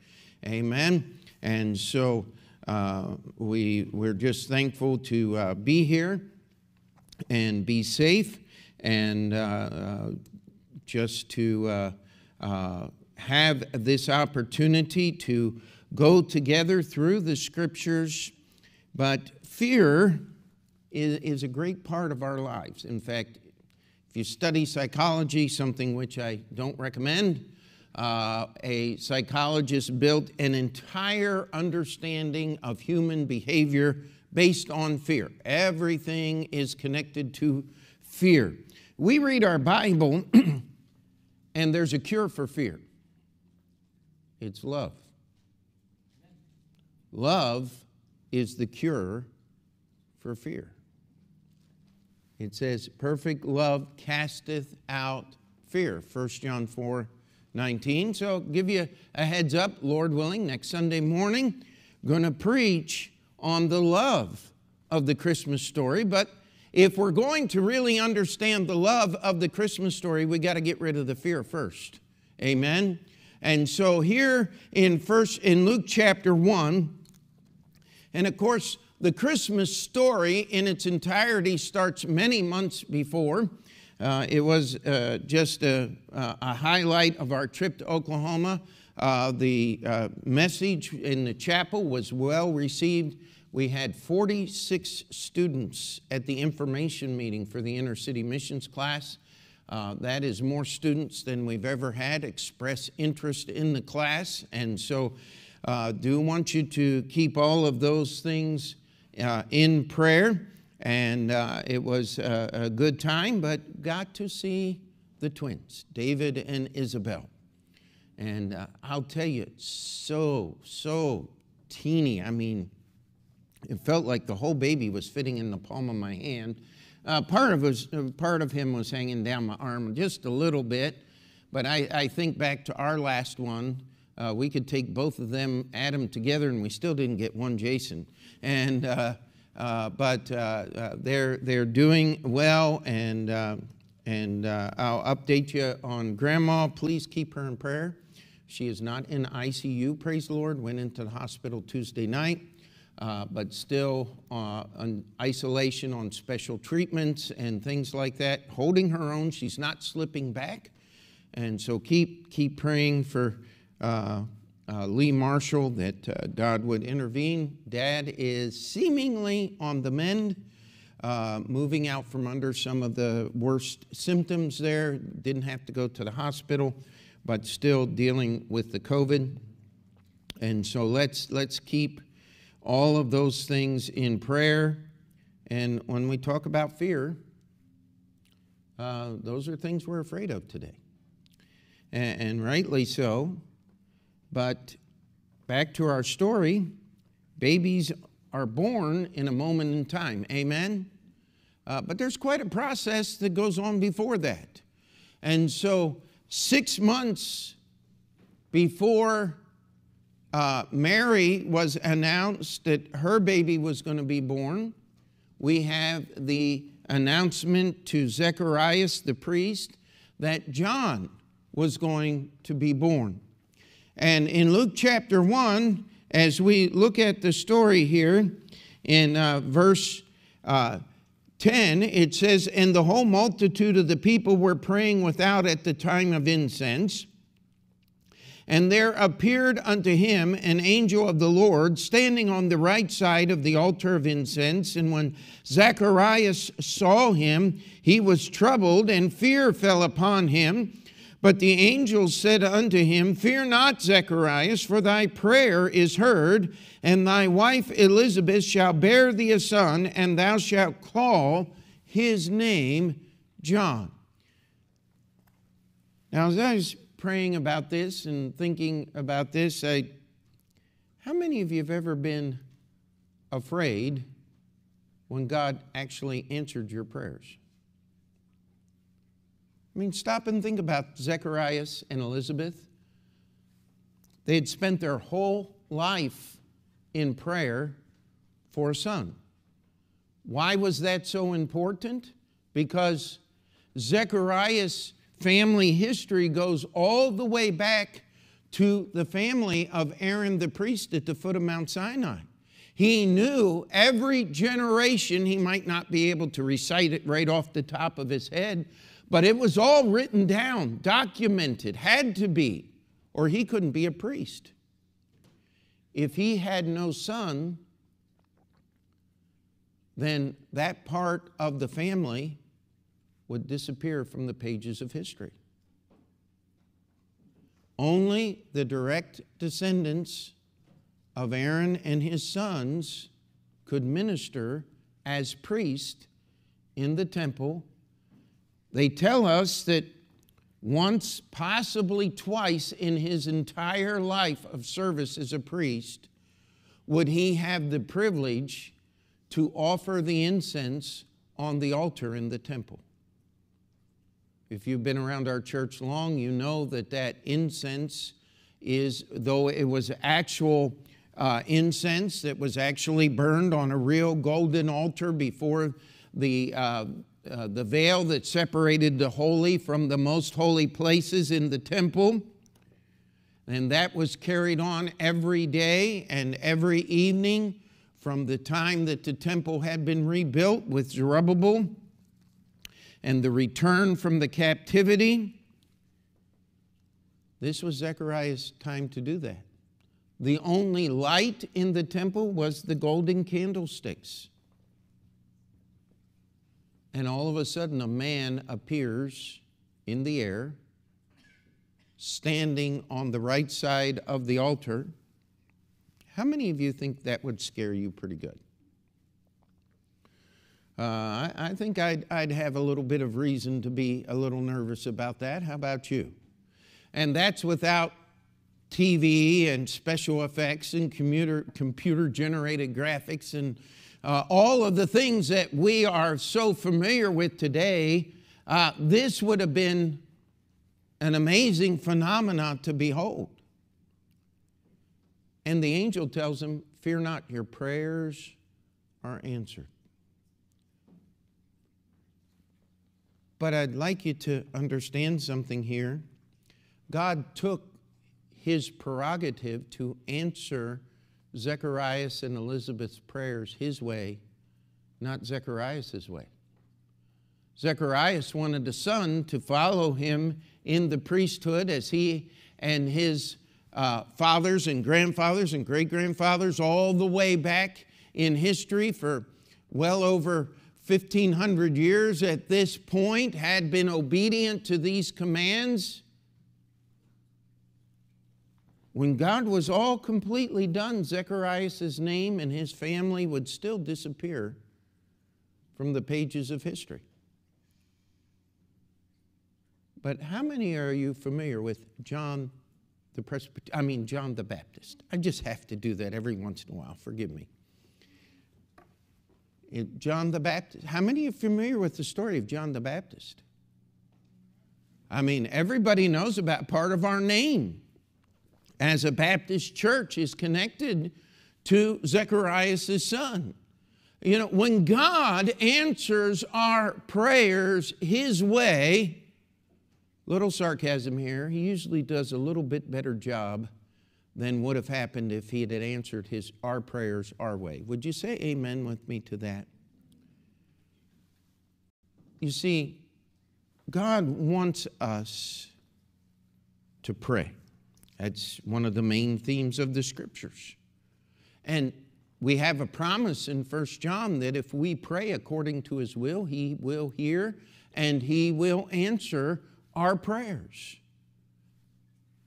Amen. And so uh, we, we're just thankful to uh, be here and be safe and uh, uh just to have this opportunity to go together through the scriptures. But fear is, is a great part of our lives. In fact, if you study psychology, something which I don't recommend, uh, a psychologist built an entire understanding of human behavior based on fear. Everything is connected to fear. We read our Bible, and there's a cure for fear it's love. Love is the cure for fear. It says, Perfect love casteth out fear. 1 John 4 19. So, give you a heads up, Lord willing, next Sunday morning, going to preach on the love of the Christmas story. But if we're going to really understand the love of the Christmas story, we got to get rid of the fear first. Amen. And so here in first in Luke chapter 1, and of course, the Christmas story in its entirety starts many months before. Uh, it was uh, just a, a, highlight of our trip to Oklahoma. Uh, the uh, message in the chapel was well received. We had 46 students at the information meeting for the inner city missions class. Uh, that is more students than we've ever had express interest in the class. And so, uh, do want you to keep all of those things in prayer. And uh, it was a, a, good time, but got to see the twins, David and Isabel. And uh, I'll tell you, so, so teeny. I mean, it felt like the whole baby was fitting in the palm of my hand. Uh, part, of was, uh, part of him was hanging down my arm just a little bit, but I, I think back to our last one. Uh, we could take both of them, add them together, and we still didn't get one Jason. And uh, uh, but they're, they're doing well, and, and I'll update you on Grandma. Please keep her in prayer. She is not in ICU, praise the Lord, went into the hospital Tuesday night. Uh, but still uh, on isolation on special treatments and things like that, holding her own. She's not slipping back. And so keep, keep praying for uh, uh, Lee Marshall that uh, God would intervene. Dad is seemingly on the mend, uh, moving out from under some of the worst symptoms there. Didn't have to go to the hospital, but still dealing with the COVID. And so let's, let's keep all of those things in prayer. And when we talk about fear, uh, those are things we're afraid of today. and, and rightly so. But back to our story babies are born in a moment in time. Amen? Uh, but there's quite a process that goes on before that. And so, six months before uh, Mary was announced that her baby was going to be born, we have the announcement to Zacharias the priest that John was going to be born. And in Luke chapter 1, as we look at the story here in uh, verse uh, 10, it says, And the whole multitude of the people were praying without at the time of incense. And there appeared unto him an angel of the Lord standing on the right side of the altar of incense. And when Zacharias saw him, he was troubled, and fear fell upon him. But the angel said unto him, Fear not, Zacharias, for thy prayer is heard, and thy wife Elizabeth shall bear thee a son, and thou shalt call his name John. Now, as praying about this and thinking about this, I, how many of you have ever been afraid when God actually answered your prayers? I mean, stop and think about Zacharias and Elizabeth. They had spent their whole life in prayer for a son. Why was that so important? Because Zechariah's family history goes all the way back to the family of Aaron the priest at the foot of Mount Sinai. He knew every generation, he might not be able to recite it right off the top of his head, but it was all written down, documented, had to be, or he couldn't be a priest. If he had no son, then that part of the family would disappear from the pages of history. Only the direct descendants of Aaron and his sons could minister as priests in the temple. They tell us that once, possibly twice in his entire life of service as a priest, would he have the privilege to offer the incense on the altar in the temple. If you've been around our church long, you know that that incense is, though it was actual uh, incense that was actually burned on a real golden altar before the, uh, uh, the veil that separated the holy from the most holy places in the temple. And that was carried on every day and every evening from the time that the temple had been rebuilt with Zerubbabel and the return from the captivity. This was Zechariah's time to do that. The only light in the temple was the golden candlesticks. And all of a sudden, a man appears in the air, standing on the right side of the altar. How many of you think that would scare you pretty good? Uh, I, I, think I'd, I'd have a little bit of reason to be a little nervous about that. How about you? And that's without TV and special effects and computer, computer generated graphics and uh, all of the things that we are so familiar with today. Uh, this would have been an amazing phenomenon to behold. And the angel tells him, Fear not, your prayers are answered. But I'd like you to understand something here. God took his prerogative to answer Zechariah and Elizabeth's prayers his way, not Zechariah's way. Zechariah wanted a son to follow him in the priesthood as he and his uh, fathers and grandfathers and great grandfathers all the way back in history for well over 1500 years at this point had been obedient to these commands. When God was all completely done, Zechariah's name and his family would still disappear from the pages of history. But how many are you familiar with John the Presbyterian? I mean, John the Baptist. I just have to do that every once in a while. Forgive me. John the Baptist. How many are familiar with the story of John the Baptist? I mean, everybody knows about part of our name as a Baptist church is connected to Zechariah's son. You know, when God answers our prayers His way, Little sarcasm here. He usually does a little bit better job than would have happened if he had answered his our prayers our way. Would you say amen with me to that? You see, God wants us to pray. That's one of the main themes of the scriptures. And we have a promise in First John that if we pray according to his will, he will hear and he will answer our prayers.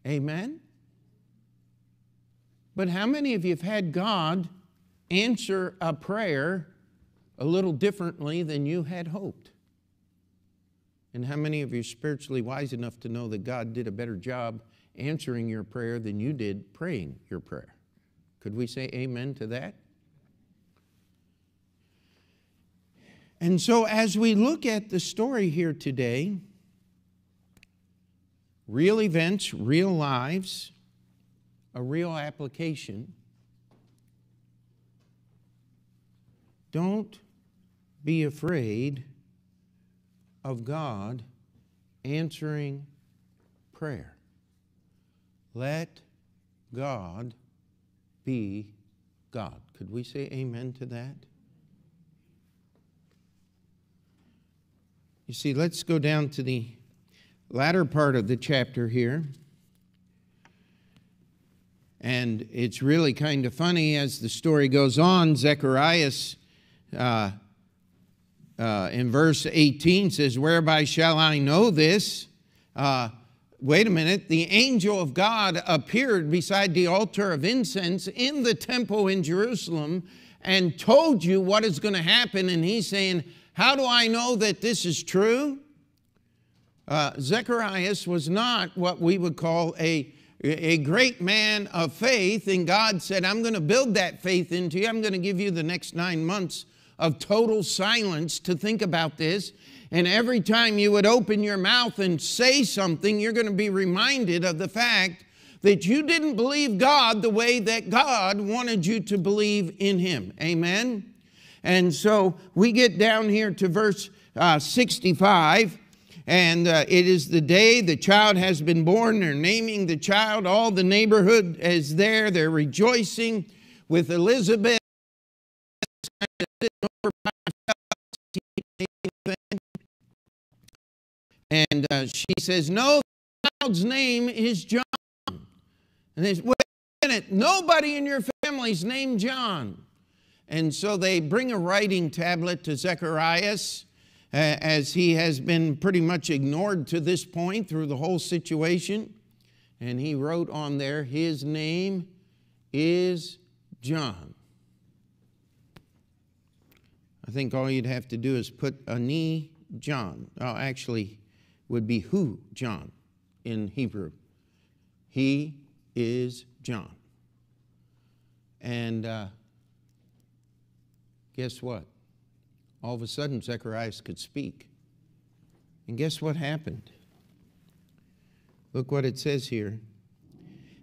Amen? But how many of you have had God answer a prayer a little differently than you had hoped? And how many of you are spiritually wise enough to know that God did a better job answering your prayer than you did praying your prayer? Could we say amen to that? And so, as we look at the story here today, real events, real lives, a real application, don't be afraid of God answering prayer. Let God be God. Could we say amen to that? You see, let's go down to the latter part of the chapter here. And it's really kind of funny as the story goes on. Zechariah, uh, uh, in verse 18, says, Whereby shall I know this? Uh, wait a minute. The angel of God appeared beside the altar of incense in the temple in Jerusalem and told you what is going to happen. And he's saying, How do I know that this is true? Uh, Zechariah was not what we would call a a great man of faith, and God said, I'm going to build that faith into you. I'm going to give you the next nine months of total silence to think about this. And every time you would open your mouth and say something, you're going to be reminded of the fact that you didn't believe God the way that God wanted you to believe in Him. Amen? And so we get down here to verse uh, 65. And uh, it is the day the child has been born. They're naming the child. All the neighborhood is there. They're rejoicing with Elizabeth. And uh, she says, No, the child's name is John. And they say, Wait a minute, nobody in your family's named John. And so they bring a writing tablet to Zacharias as he has been pretty much ignored to this point through the whole situation. And he wrote on there, His name is John. I think all you'd have to do is put a knee John. Oh, actually, would be who John in Hebrew. He is John. And uh, guess what? All of a sudden Zacharias could speak. And guess what happened? Look what it says here.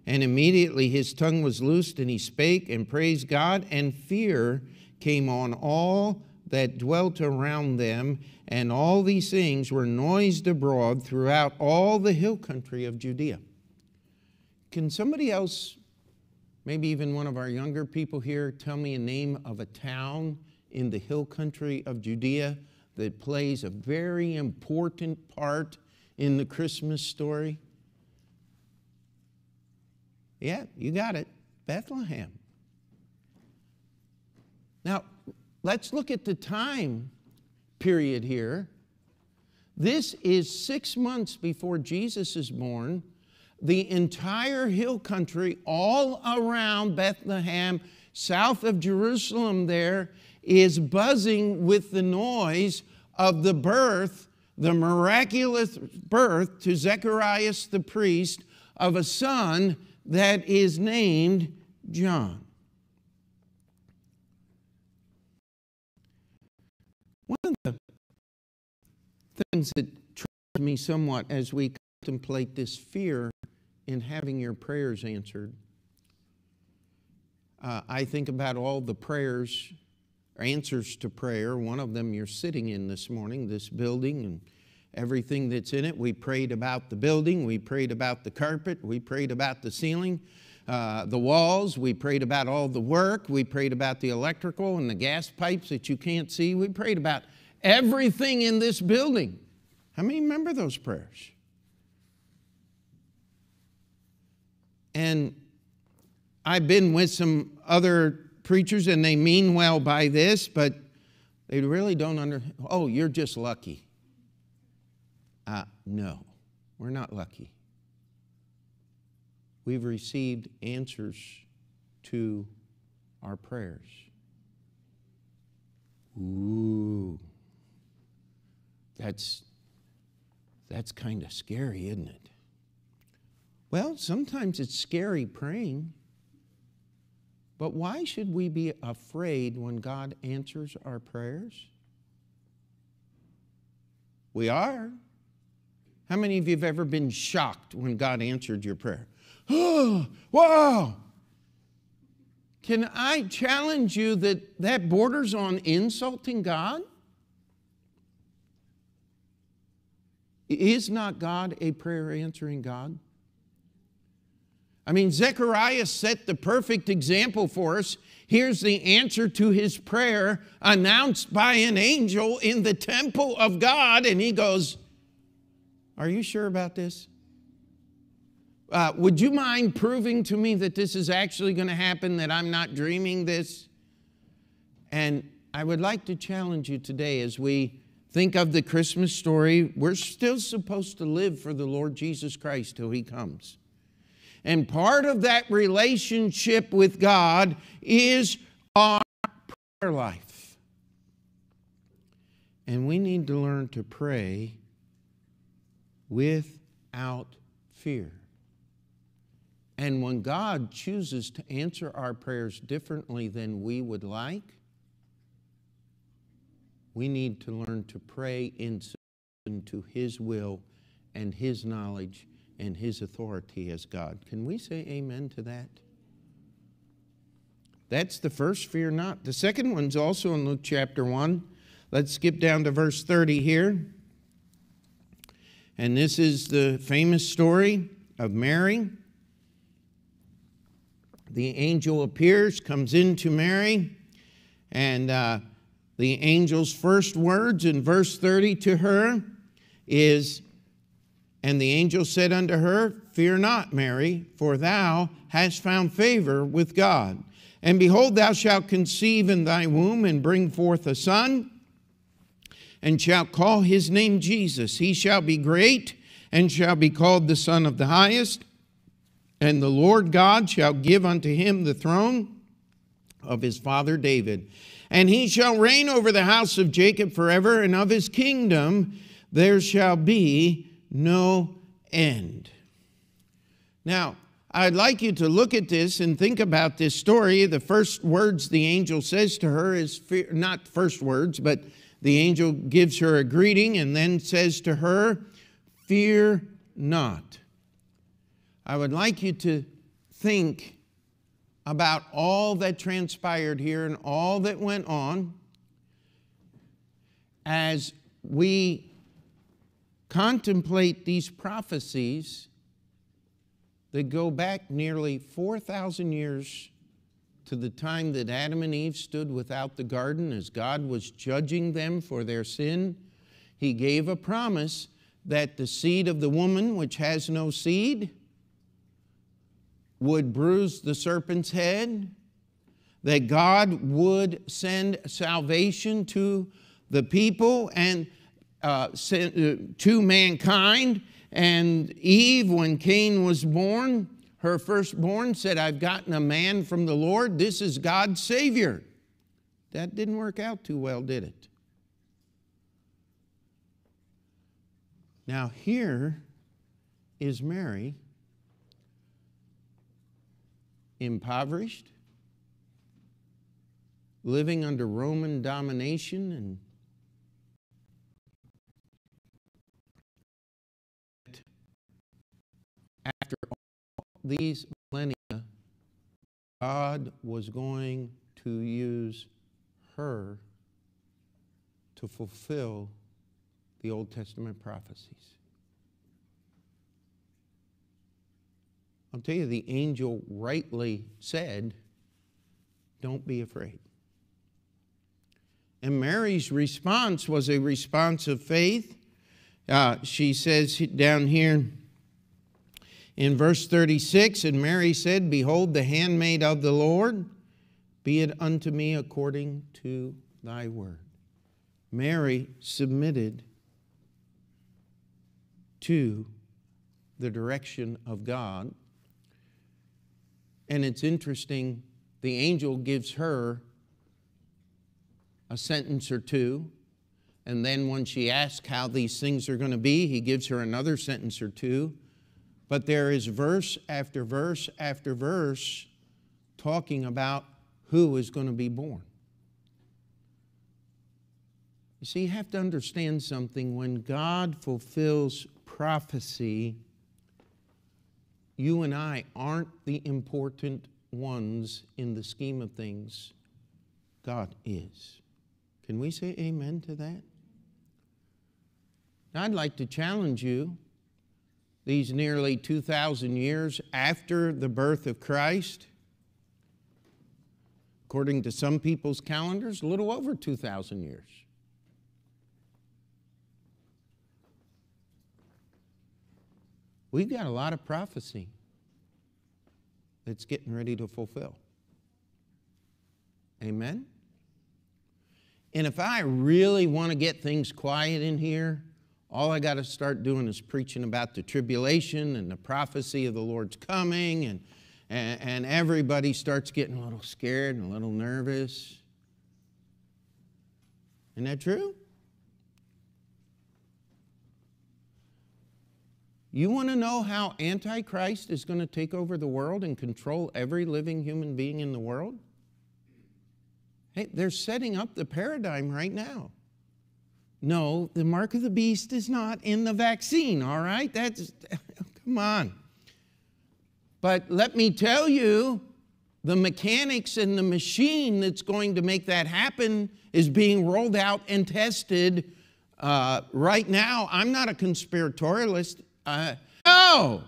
And immediately his tongue was loosed, and he spake and praised God, and fear came on all that dwelt around them, and all these things were noised abroad throughout all the hill country of Judea. Can somebody else, maybe even one of our younger people here, tell me a name of a town in the hill country of Judea that plays a very important part in the Christmas story? Yeah, you got it. Bethlehem. Now, let's look at the time period here. This is six months before Jesus is born. The entire hill country, all around Bethlehem, south of Jerusalem, there is buzzing with the noise of the birth, the miraculous birth to Zacharias the priest of a son that is named John. One of the things that troubles me somewhat as we contemplate this fear in having your prayers answered, uh, I think about all the prayers answers to prayer. One of them you're sitting in this morning, this building, and everything that's in it. We prayed about the building, we prayed about the carpet, we prayed about the ceiling, uh, the walls, we prayed about all the work, we prayed about the electrical and the gas pipes that you can't see. We prayed about everything in this building. How many remember those prayers? And I've been with some other preachers and they mean well by this, but they really don't under. Oh, you're just lucky. Uh, no, we're not lucky. We've received answers to our prayers. Ooh, that's that's kind of scary, isn't it? Well, sometimes it's scary praying. But why should we be afraid when God answers our prayers? We are. How many of you have ever been shocked when God answered your prayer? Oh! Can I challenge you that that borders on insulting God? Is not God a prayer answering God? I mean, Zechariah set the perfect example for us. Here's the answer to his prayer announced by an angel in the temple of God. And he goes, Are you sure about this? Uh, would you mind proving to me that this is actually going to happen, that I'm not dreaming this? And I would like to challenge you today as we think of the Christmas story. We're still supposed to live for the Lord Jesus Christ till he comes. And part of that relationship with God is our prayer life. And we need to learn to pray without fear. And when God chooses to answer our prayers differently than we would like, we need to learn to pray in submission to His will and His knowledge and his authority as God. Can we say amen to that? That's the first, fear not. The second one's also in Luke chapter 1. Let's skip down to verse 30 here. And this is the famous story of Mary. The angel appears, comes into Mary, and uh, the angel's first words in verse 30 to her is, and the angel said unto her, Fear not, Mary, for thou hast found favor with God. And behold, thou shalt conceive in thy womb and bring forth a son, and shalt call his name Jesus. He shall be great, and shall be called the Son of the Highest. And the Lord God shall give unto him the throne of his father David. And he shall reign over the house of Jacob forever, and of his kingdom there shall be no end. Now, I'd like you to look at this and think about this story. The first words the angel says to her is fear, not first words, but the angel gives her a greeting and then says to her, Fear not. I would like you to think about all that transpired here and all that went on as we contemplate these prophecies that go back nearly 4,000 years to the time that Adam and Eve stood without the garden as God was judging them for their sin. He gave a promise that the seed of the woman, which has no seed, would bruise the serpent's head, that God would send salvation to the people, and uh, uh, to mankind. And Eve, when Cain was born, her firstborn said, I've gotten a man from the Lord. This is God's Savior. That didn't work out too well, did it? Now, here is Mary, impoverished, living under Roman domination and after all these millennia, God was going to use her to fulfill the Old Testament prophecies. I'll tell you, the angel rightly said, Don't be afraid. And Mary's response was a response of faith. Uh, she says down here in verse 36 And Mary said, Behold, the handmaid of the Lord, be it unto me according to thy word. Mary submitted to the direction of God. And it's interesting, the angel gives her a sentence or two. And then when she asks how these things are going to be, he gives her another sentence or two. But there is verse after verse after verse talking about who is going to be born. You see, you have to understand something. When God fulfills prophecy, you and I aren't the important ones in the scheme of things. God is. Can we say amen to that? I'd like to challenge you these nearly 2,000 years after the birth of Christ. According to some people's calendars, a little over 2,000 years. We've got a lot of prophecy that's getting ready to fulfill. Amen? And if I really want to get things quiet in here, all I got to start doing is preaching about the tribulation and the prophecy of the Lord's coming, and, and, and everybody starts getting a little scared and a little nervous. Isn't that true? You want to know how Antichrist is going to take over the world and control every living human being in the world? Hey, they're setting up the paradigm right now. No, the mark of the beast is not in the vaccine, all right? That's, come on. But let me tell you, the mechanics and the machine that's going to make that happen is being rolled out and tested uh, right now. I'm not a conspiratorialist. Uh, no,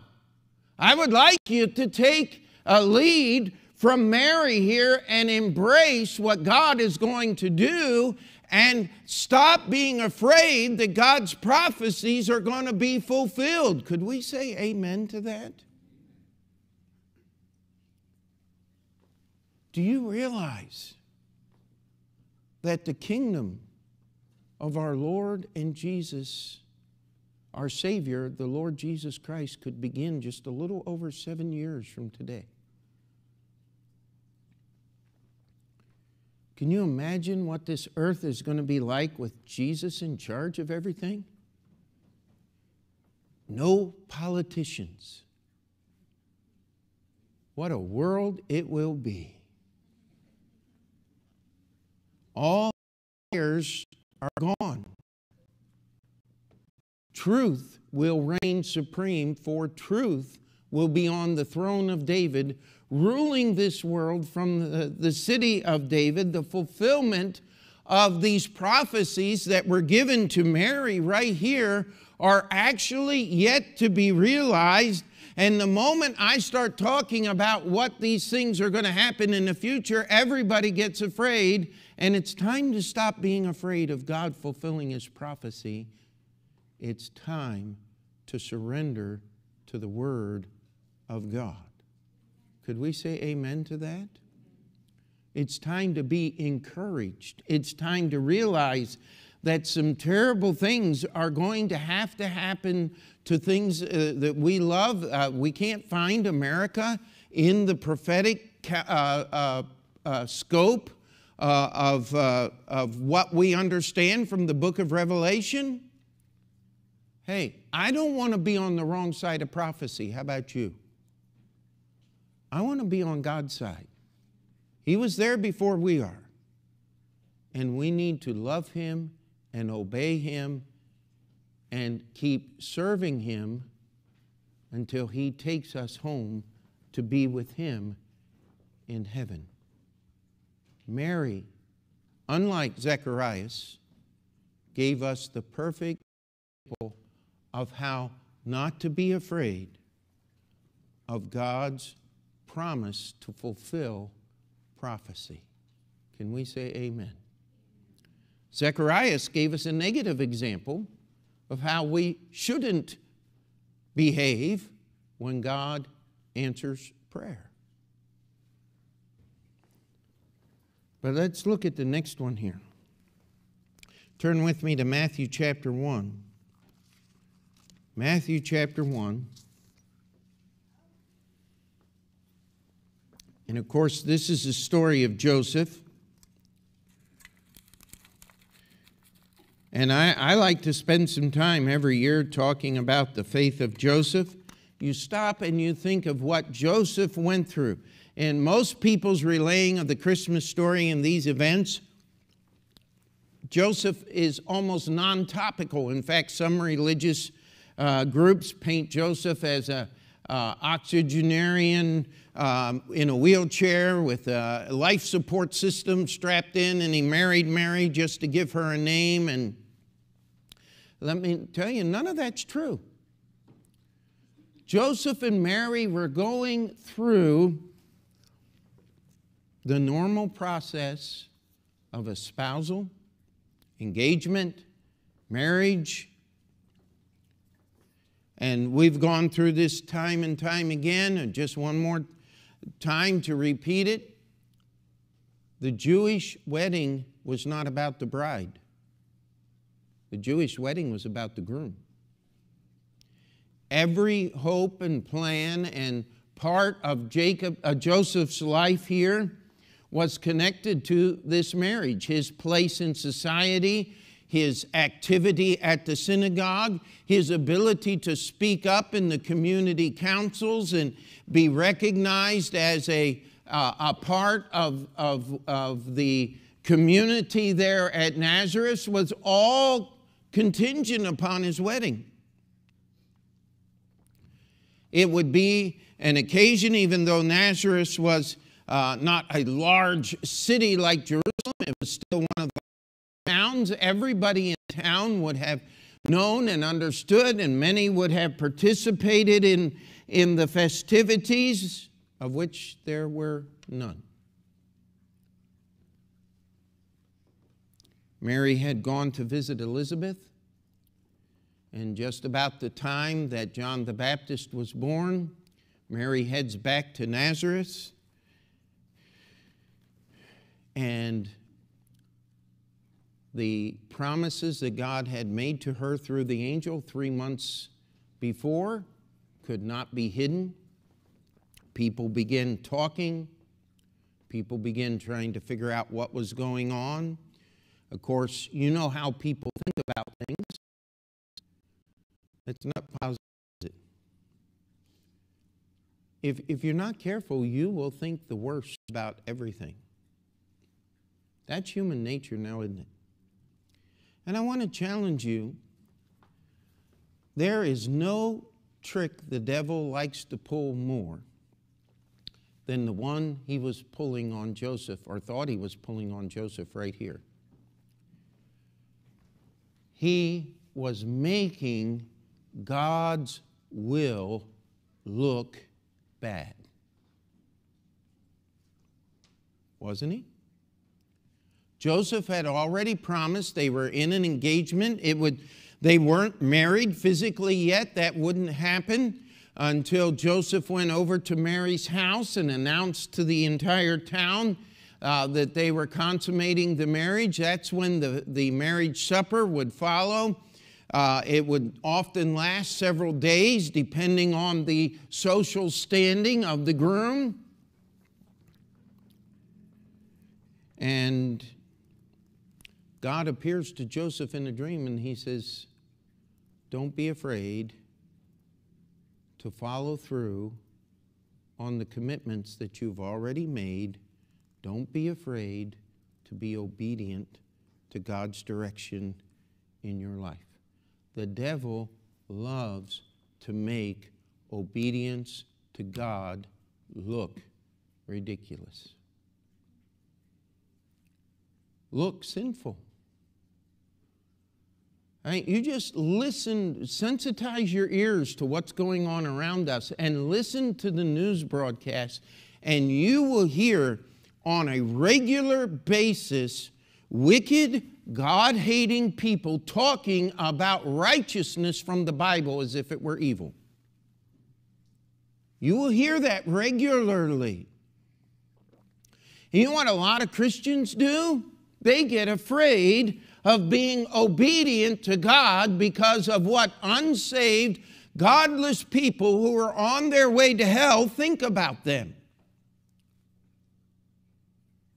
I would like you to take a lead from Mary here and embrace what God is going to do and stop being afraid that God's prophecies are going to be fulfilled. Could we say amen to that? Do you realize that the kingdom of our Lord and Jesus, our Savior, the Lord Jesus Christ, could begin just a little over seven years from today? Can you imagine what this earth is going to be like with Jesus in charge of everything? No politicians. What a world it will be. All liars are gone. Truth will reign supreme, for truth will be on the throne of David ruling this world from the, the city of David, the fulfillment of these prophecies that were given to Mary right here are actually yet to be realized. And the moment I start talking about what these things are going to happen in the future, everybody gets afraid. And it's time to stop being afraid of God fulfilling His prophecy. It's time to surrender to the Word of God. Could we say amen to that? It's time to be encouraged. It's time to realize that some terrible things are going to have to happen to things uh, that we love. Uh, we can't find America in the prophetic uh, uh, uh scope uh, of, of what we understand from the book of Revelation. Hey, I don't want to be on the wrong side of prophecy. How about you? I want to be on God's side. He was there before we are. And we need to love Him and obey Him and keep serving Him until He takes us home to be with Him in heaven. Mary, unlike Zacharias, gave us the perfect example of how not to be afraid of God's promise to fulfill prophecy. Can we say amen? Zacharias gave us a negative example of how we shouldn't behave when God answers prayer. But let's look at the next one here. Turn with me to Matthew chapter 1. Matthew chapter 1. And of course, this is the story of Joseph. And I, I, like to spend some time every year talking about the faith of Joseph. You stop and you think of what Joseph went through. And most people's relaying of the Christmas story in these events, Joseph is almost non topical. In fact, some religious uh, groups paint Joseph as a uh, octogenarian um, in a wheelchair with a life support system strapped in, and he married Mary just to give her a name. And let me tell you, none of that's true. Joseph and Mary were going through the normal process of espousal, engagement, marriage, and we've gone through this time and time again, and just one more time to repeat it. The Jewish wedding was not about the bride. The Jewish wedding was about the groom. Every hope and plan and part of Jacob, uh, Joseph's life here was connected to this marriage, his place in society, his activity at the synagogue, his ability to speak up in the community councils and be recognized as a, uh, a part of, of, of the community there at Nazareth was all contingent upon his wedding. It would be an occasion, even though Nazareth was uh, not a large city like Jerusalem, it was still one of towns, everybody in town would have known and understood, and many would have participated in, in the festivities, of which there were none. Mary had gone to visit Elizabeth, and just about the time that John the Baptist was born, Mary heads back to Nazareth. And the promises that God had made to her through the angel three months before could not be hidden. People began talking. People began trying to figure out what was going on. Of course, you know how people think about things. It's not positive. If, if you're not careful, you will think the worst about everything. That's human nature now, isn't it? And I want to challenge you there is no trick the devil likes to pull more than the one he was pulling on Joseph, or thought he was pulling on Joseph right here. He was making God's will look bad. Wasn't he? Joseph had already promised they were in an engagement. It would, they weren't married physically yet. That wouldn't happen until Joseph went over to Mary's house and announced to the entire town uh, that they were consummating the marriage. That's when the, the marriage supper would follow. Uh, it would often last several days, depending on the social standing of the groom. And God appears to Joseph in a dream and he says, Don't be afraid to follow through on the commitments that you've already made. Don't be afraid to be obedient to God's direction in your life. The devil loves to make obedience to God look ridiculous, look sinful. You just listen, sensitize your ears to what's going on around us and listen to the news broadcast, and you will hear on a regular basis wicked, God hating people talking about righteousness from the Bible as if it were evil. You will hear that regularly. You know what a lot of Christians do? They get afraid of being obedient to God because of what unsaved, godless people who are on their way to hell think about them.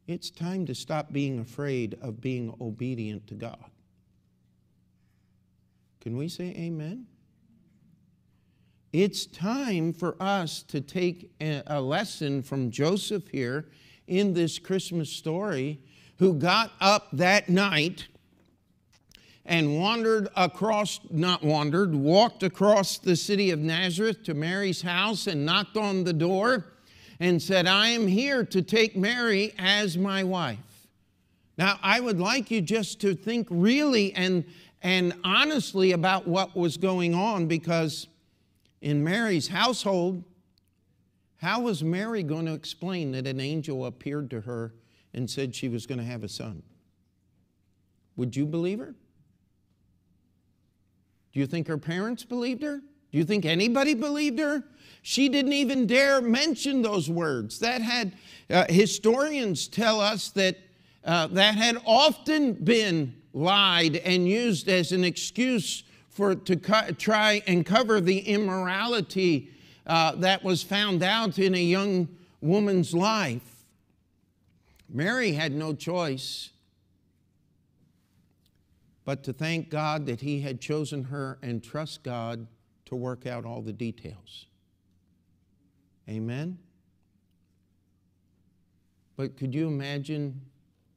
It's time to stop being afraid of being obedient to God. Can we say amen? It's time for us to take a lesson from Joseph here in this Christmas story, who got up that night and wandered across, not wandered, walked across the city of Nazareth to Mary's house and knocked on the door and said, I am here to take Mary as my wife. Now, I would like you just to think really and, and honestly about what was going on because in Mary's household, how was Mary going to explain that an angel appeared to her and said she was going to have a son? Would you believe her? Do you think her parents believed her? Do you think anybody believed her? She didn't even dare mention those words. That had, uh, historians tell us that uh, that had often been lied and used as an excuse for to co- try and cover the immorality uh, that was found out in a young woman's life. Mary had no choice but to thank God that He had chosen her and trust God to work out all the details. Amen? But could you imagine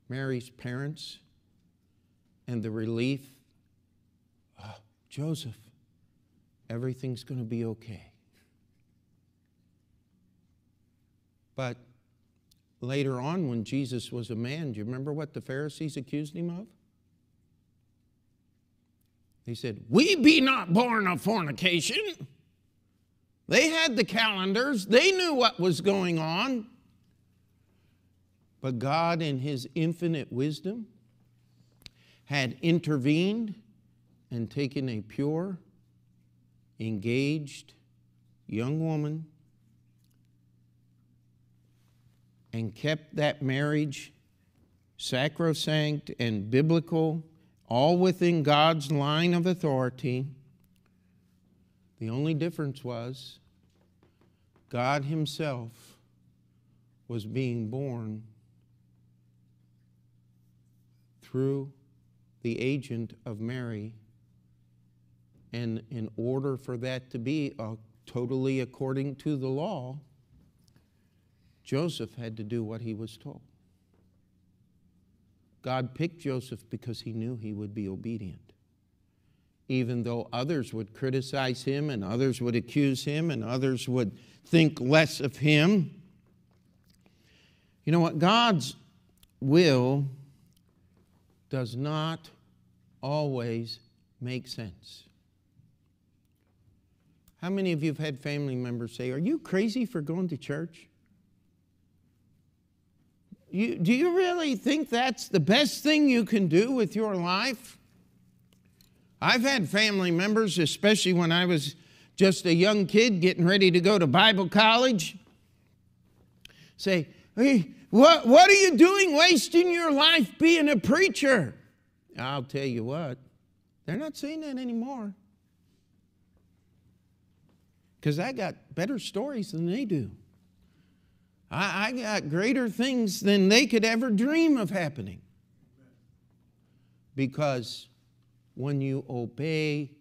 Mary's parents and the relief? Oh, Joseph, everything's going to be okay. But later on, when Jesus was a man, do you remember what the Pharisees accused him of? They said, We be not born of fornication. They had the calendars, they knew what was going on. But God, in His infinite wisdom, had intervened and taken a pure, engaged young woman and kept that marriage sacrosanct and biblical all within God's line of authority. The only difference was God Himself was being born through the agent of Mary. And in order for that to be totally according to the law, Joseph had to do what he was told. God picked Joseph because he knew he would be obedient. Even though others would criticize him and others would accuse him and others would think less of him. You know what? God's will does not always make sense. How many of you have had family members say, Are you crazy for going to church? You, do you really think that's the best thing you can do with your life? I've had family members, especially when I was just a young kid getting ready to go to Bible college, say, Hey, what, what are you doing wasting your life being a preacher? I'll tell you what, they're not saying that anymore. Because I got better stories than they do. I, I got greater things than they could ever dream of happening. Because when you obey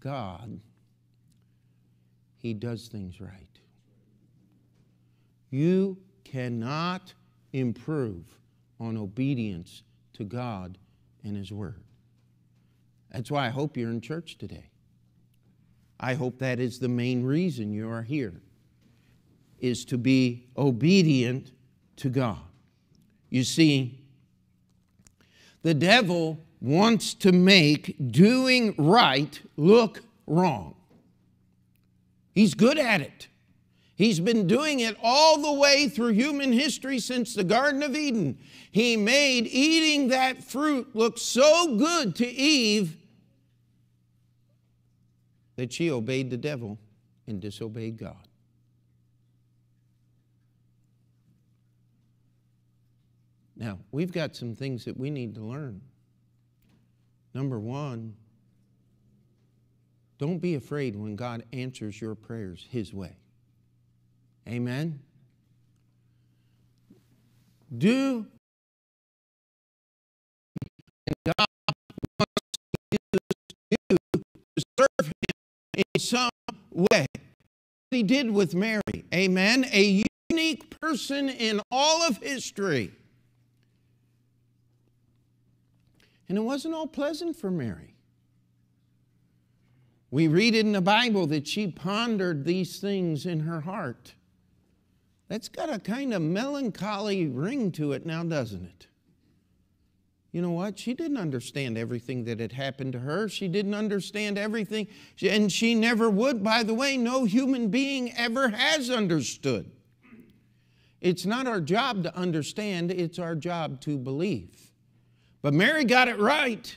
God, He does things right. You cannot improve on obedience to God and His Word. That's why I hope you're in church today. I hope that is the main reason you are here is to be obedient to God. You see, the devil wants to make doing right look wrong. He's good at it. He's been doing it all the way through human history since the Garden of Eden. He made eating that fruit look so good to Eve that she obeyed the devil and disobeyed God. Now, we've got some things that we need to learn. Number one, don't be afraid when God answers your prayers His way. Amen? Do God wants you to serve Him in some way. He did with Mary. Amen? A unique person in all of history. And it wasn't all pleasant for Mary. We read in the Bible that she pondered these things in her heart. That's got a kind of melancholy ring to it now, doesn't it? You know what? She didn't understand everything that had happened to her. She didn't understand everything, and she never would. By the way, no human being ever has understood. It's not our job to understand, it's our job to believe. But Mary got it right.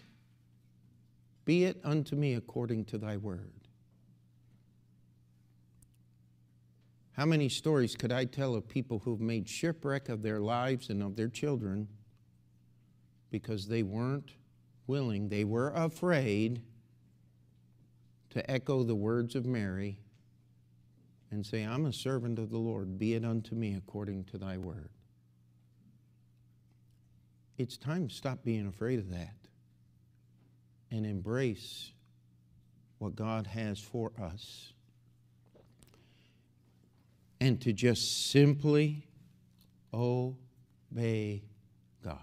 Be it unto me according to thy word. How many stories could I tell of people who've made shipwreck of their lives and of their children because they weren't willing, they were afraid to echo the words of Mary and say, I'm a servant of the Lord, be it unto me according to thy word. It's time to stop being afraid of that and embrace what God has for us. And to just simply obey God.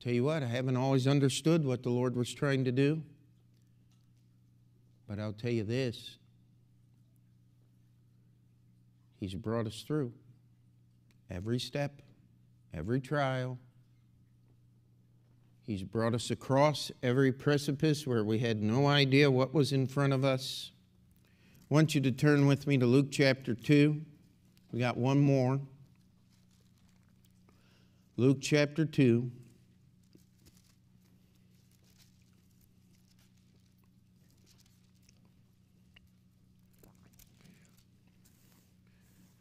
Tell you what, I haven't always understood what the Lord was trying to do. But I'll tell you this He's brought us through every step every trial. He's brought us across every precipice where we had no idea what was in front of us. I want you to turn with me to Luke chapter 2. We got one more. Luke chapter 2.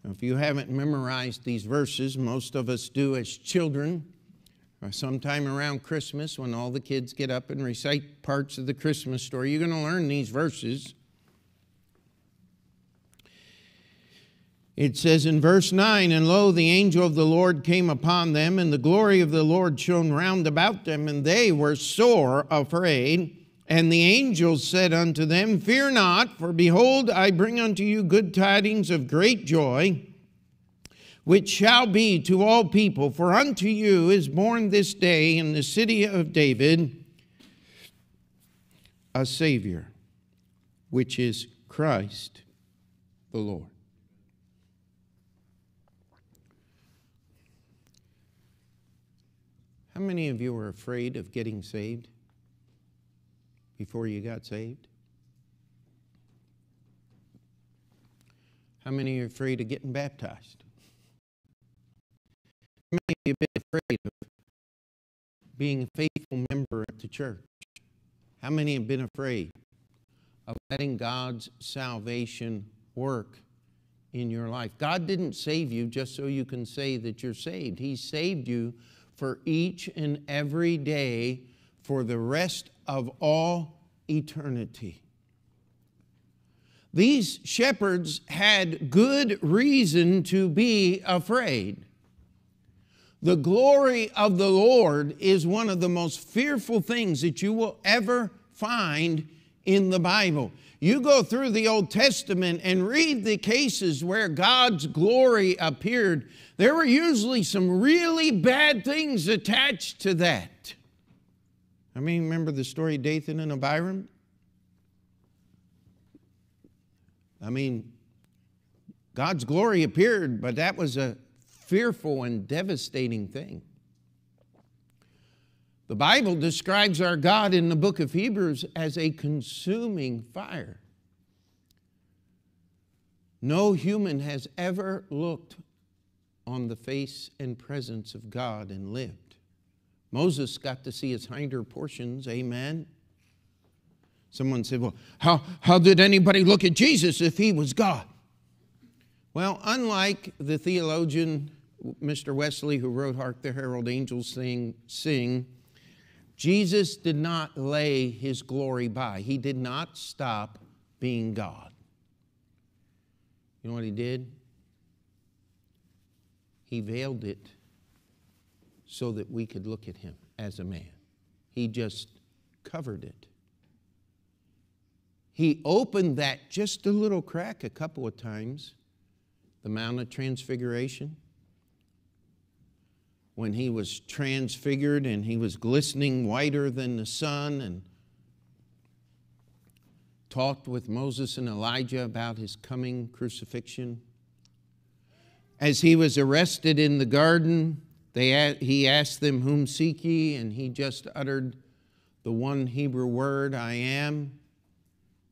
If you haven't memorized these verses, most of us do as children, or sometime around Christmas when all the kids get up and recite parts of the Christmas story, you're going to learn these verses. It says in verse 9, And lo, the angel of the Lord came upon them, and the glory of the Lord shone round about them, and they were sore afraid. And the angel said unto them, Fear not, for behold, I bring unto you good tidings of great joy, which shall be to all people. For unto you is born this day in the city of David a Savior, which is Christ the Lord. How many of you are afraid of getting saved? Before you got saved? How many are afraid of getting baptized? How many of you have been afraid of being a faithful member of the church? How many have been afraid of letting God's salvation work in your life? God didn't save you just so you can say that you're saved. He saved you for each and every day for the rest of all eternity. These shepherds had good reason to be afraid. The glory of the Lord is one of the most fearful things that you will ever find in the Bible. You go through the Old Testament and read the cases where God's glory appeared, there were usually some really bad things attached to that. I mean, remember the story of Dathan and Abiram? I mean, God's glory appeared, but that was a fearful and devastating thing. The Bible describes our God in the book of Hebrews as a consuming fire. No human has ever looked on the face and presence of God and lived. Moses got to see his hinder portions, amen. Someone said, Well, how, how did anybody look at Jesus if he was God? Well, unlike the theologian Mr. Wesley, who wrote Hark the Herald Angels Sing, Sing, Jesus did not lay his glory by. He did not stop being God. You know what he did? He veiled it so that we could look at him as a man. He just covered it. He opened that just a little crack a couple of times, the Mount of Transfiguration when he was transfigured and he was glistening whiter than the sun and talked with Moses and Elijah about his coming crucifixion. As he was arrested in the garden, they, he asked them, Whom seek ye? And he just uttered the one Hebrew word, I am.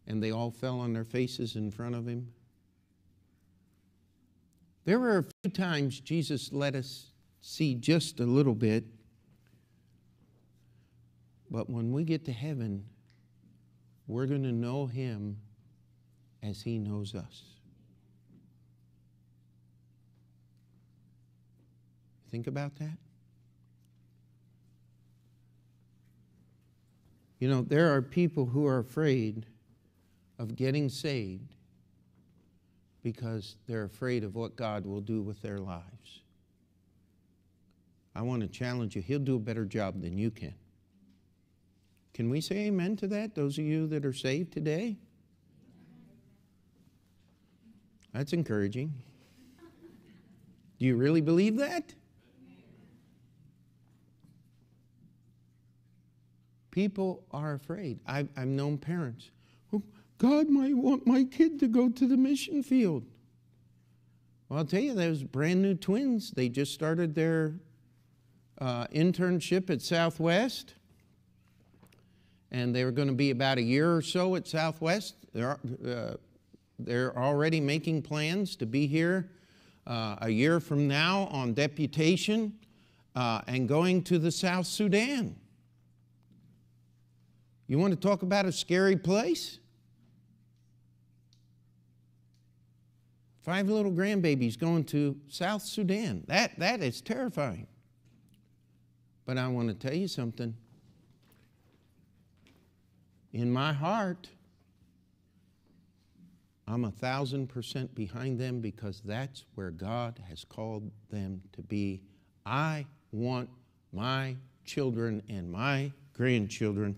And they all fell on their faces in front of him. There were a few times Jesus let us see just a little bit. But when we get to heaven, we're going to know Him as He knows us. Think about that. You know, there are people who are afraid of getting saved because they're afraid of what God will do with their lives. I want to challenge you. He'll do a better job than you can. Can we say amen to that, those of you that are saved today? That's encouraging. Do you really believe that? People are afraid. I've, I've known parents. Oh, God might want my kid to go to the mission field. Well, I'll tell you, those brand new twins, they just started their uh, internship at Southwest, and they were going to be about a year or so at Southwest. They're, uh, they're already making plans to be here uh, a year from now on deputation uh, and going to the South Sudan. You want to talk about a scary place? Five little grandbabies going to South Sudan. That, that is terrifying. But I want to tell you something. In my heart, I'm a thousand percent behind them because that's where God has called them to be. I want my children and my grandchildren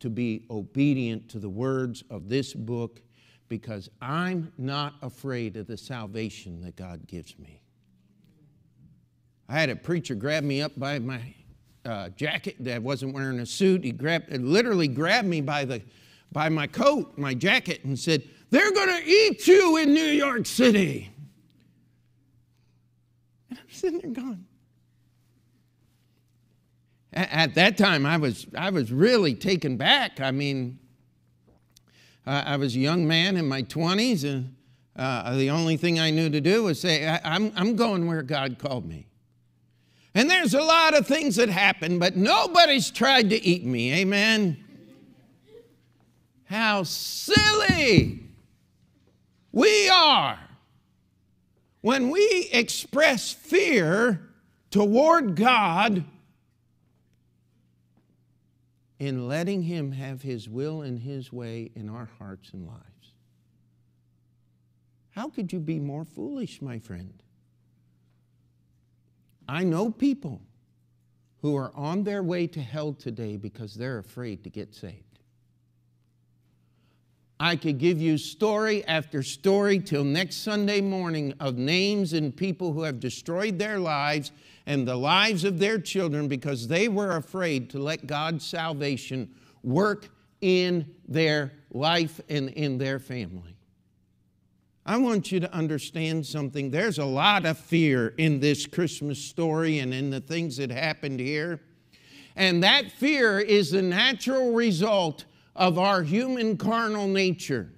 to be obedient to the words of this book because I'm not afraid of the salvation that God gives me. I had a preacher grab me up by my uh, jacket that wasn't wearing a suit. He grabbed, literally grabbed me by, the, by my coat, my jacket, and said, They're going to eat you in New York City. And I'm sitting there going, at that time, I was, I was really taken back. I mean, I was a young man in my 20s, and uh, the only thing I knew to do was say, I'm, I'm going where God called me. And there's a lot of things that happen, but nobody's tried to eat me. Amen. How silly we are when we express fear toward God in letting Him have His will and His way in our hearts and lives. How could you be more foolish, my friend? I know people who are on their way to hell today because they're afraid to get saved. I could give you story after story till next Sunday morning of names and people who have destroyed their lives and the lives of their children because they were afraid to let God's salvation work in their life and in their family. I want you to understand something. There's a lot of fear in this Christmas story and in the things that happened here. And that fear is the natural result of our human carnal nature.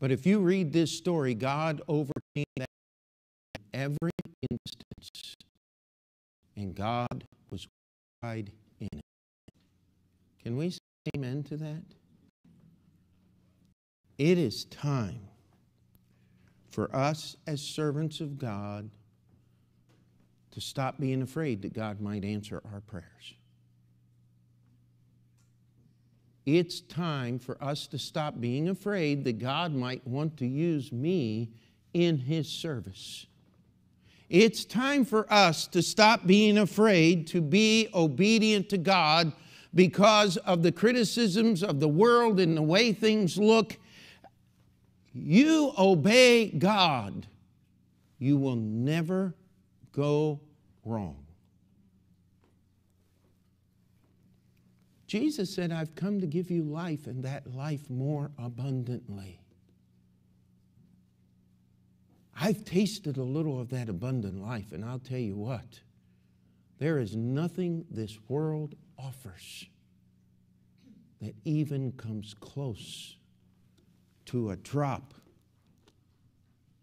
But if you read this story, God overcame that every instance. And God was glorified in it. Can we say amen to that? It is time for us as servants of God to stop being afraid that God might answer our prayers. It's time for us to stop being afraid that God might want to use me in His service. It's time for us to stop being afraid to be obedient to God because of the criticisms of the world and the way things look. You obey God, you will never go wrong. Jesus said, I've come to give you life and that life more abundantly. I've tasted a little of that abundant life, and I'll tell you what, there is nothing this world offers that even comes close to a drop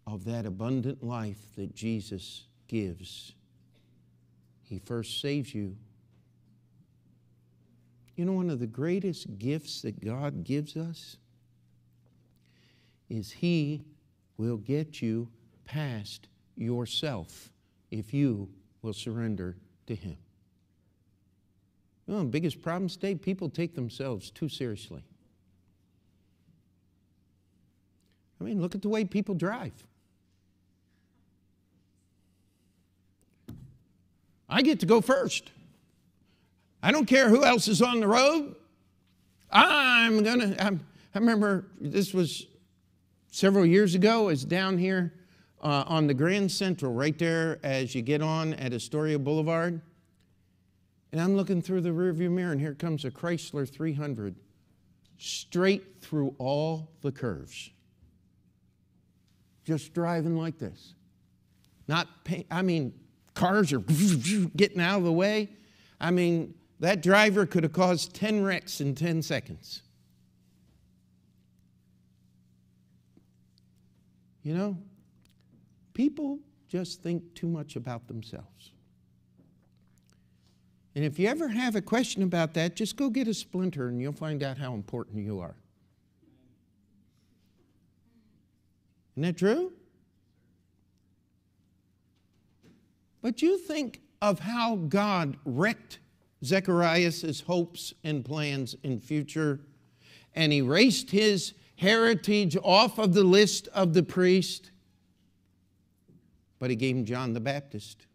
of that abundant life that Jesus gives. He first saves you. You know, one of the greatest gifts that God gives us is He will get you past yourself if you will surrender to Him. Know, the biggest problem today, people take themselves too seriously. I mean, look at the way people drive. I get to go first. I don't care who else is on the road. I'm gonna. I'm, remember this was several years ago. Is down here uh, on the Grand Central, right there as you get on at Astoria Boulevard. And I'm looking through the rearview mirror, and here comes a Chrysler 300 straight through all the curves. Just driving like this. Not, pay, I mean, cars are getting out of the way. I mean, that driver could have caused 10 wrecks in 10 seconds. You know, people just think too much about themselves. And if you ever have a question about that, just go get a splinter and you'll find out how important you are. Isn't that true? But you think of how God wrecked Zechariah's hopes and plans in future and erased his heritage off of the list of the priest. But he gave him John the Baptist,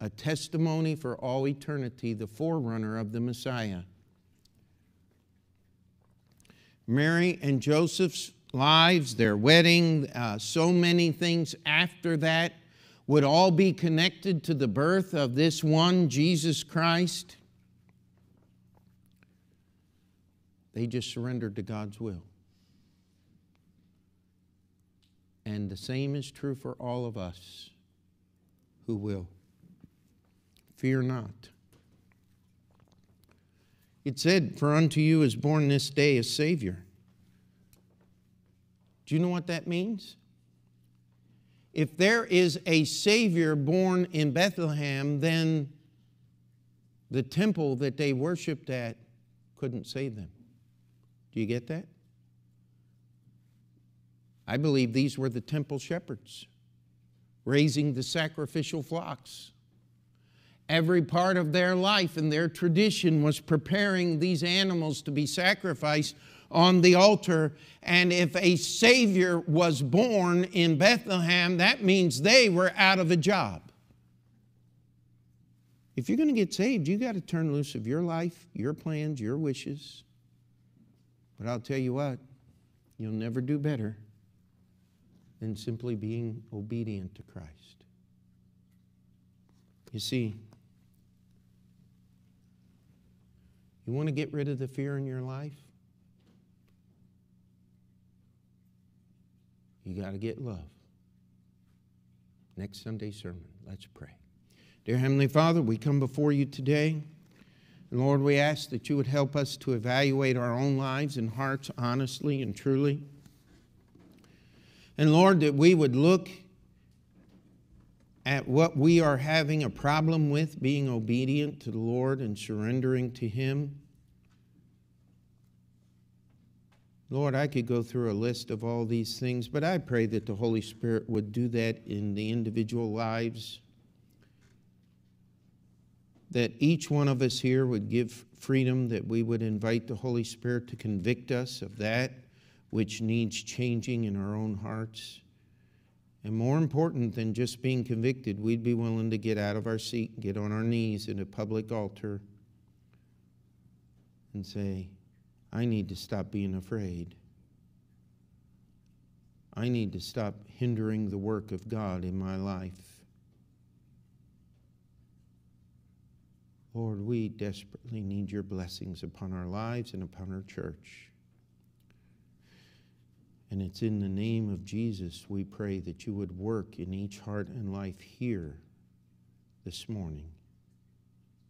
a testimony for all eternity, the forerunner of the Messiah. Mary and Joseph's lives, their wedding, uh, so many things after that would all be connected to the birth of this one, Jesus Christ. They just surrendered to God's will. And the same is true for all of us who will. Fear not. It said, For unto you is born this day a Savior. Do you know what that means? if there is a Savior born in Bethlehem, then the temple that they worshiped at couldn't save them. Do you get that? I believe these were the temple shepherds raising the sacrificial flocks. Every part of their life and their tradition was preparing these animals to be sacrificed on the altar. And if a Savior was born in Bethlehem, that means they were out of a job. If you're going to get saved, you got to turn loose of your life, your plans, your wishes. But I'll tell you what, you'll never do better than simply being obedient to Christ. You see, you want to get rid of the fear in your life? You got to get love. Next Sunday sermon, let's pray. Dear Heavenly Father, we come before you today. And Lord, we ask that you would help us to evaluate our own lives and hearts honestly and truly. And Lord, that we would look at what we are having a problem with, being obedient to the Lord and surrendering to Him. Lord, I could go through a list of all these things, but I pray that the Holy Spirit would do that in the individual lives. That each one of us here would give freedom, that we would invite the Holy Spirit to convict us of that which needs changing in our own hearts. And more important than just being convicted, we'd be willing to get out of our seat get on our knees in a public altar and say, I need to stop being afraid. I need to stop hindering the work of God in my life. Lord, we desperately need your blessings upon our lives and upon our church. And it's in the name of Jesus we pray that you would work in each heart and life here this morning.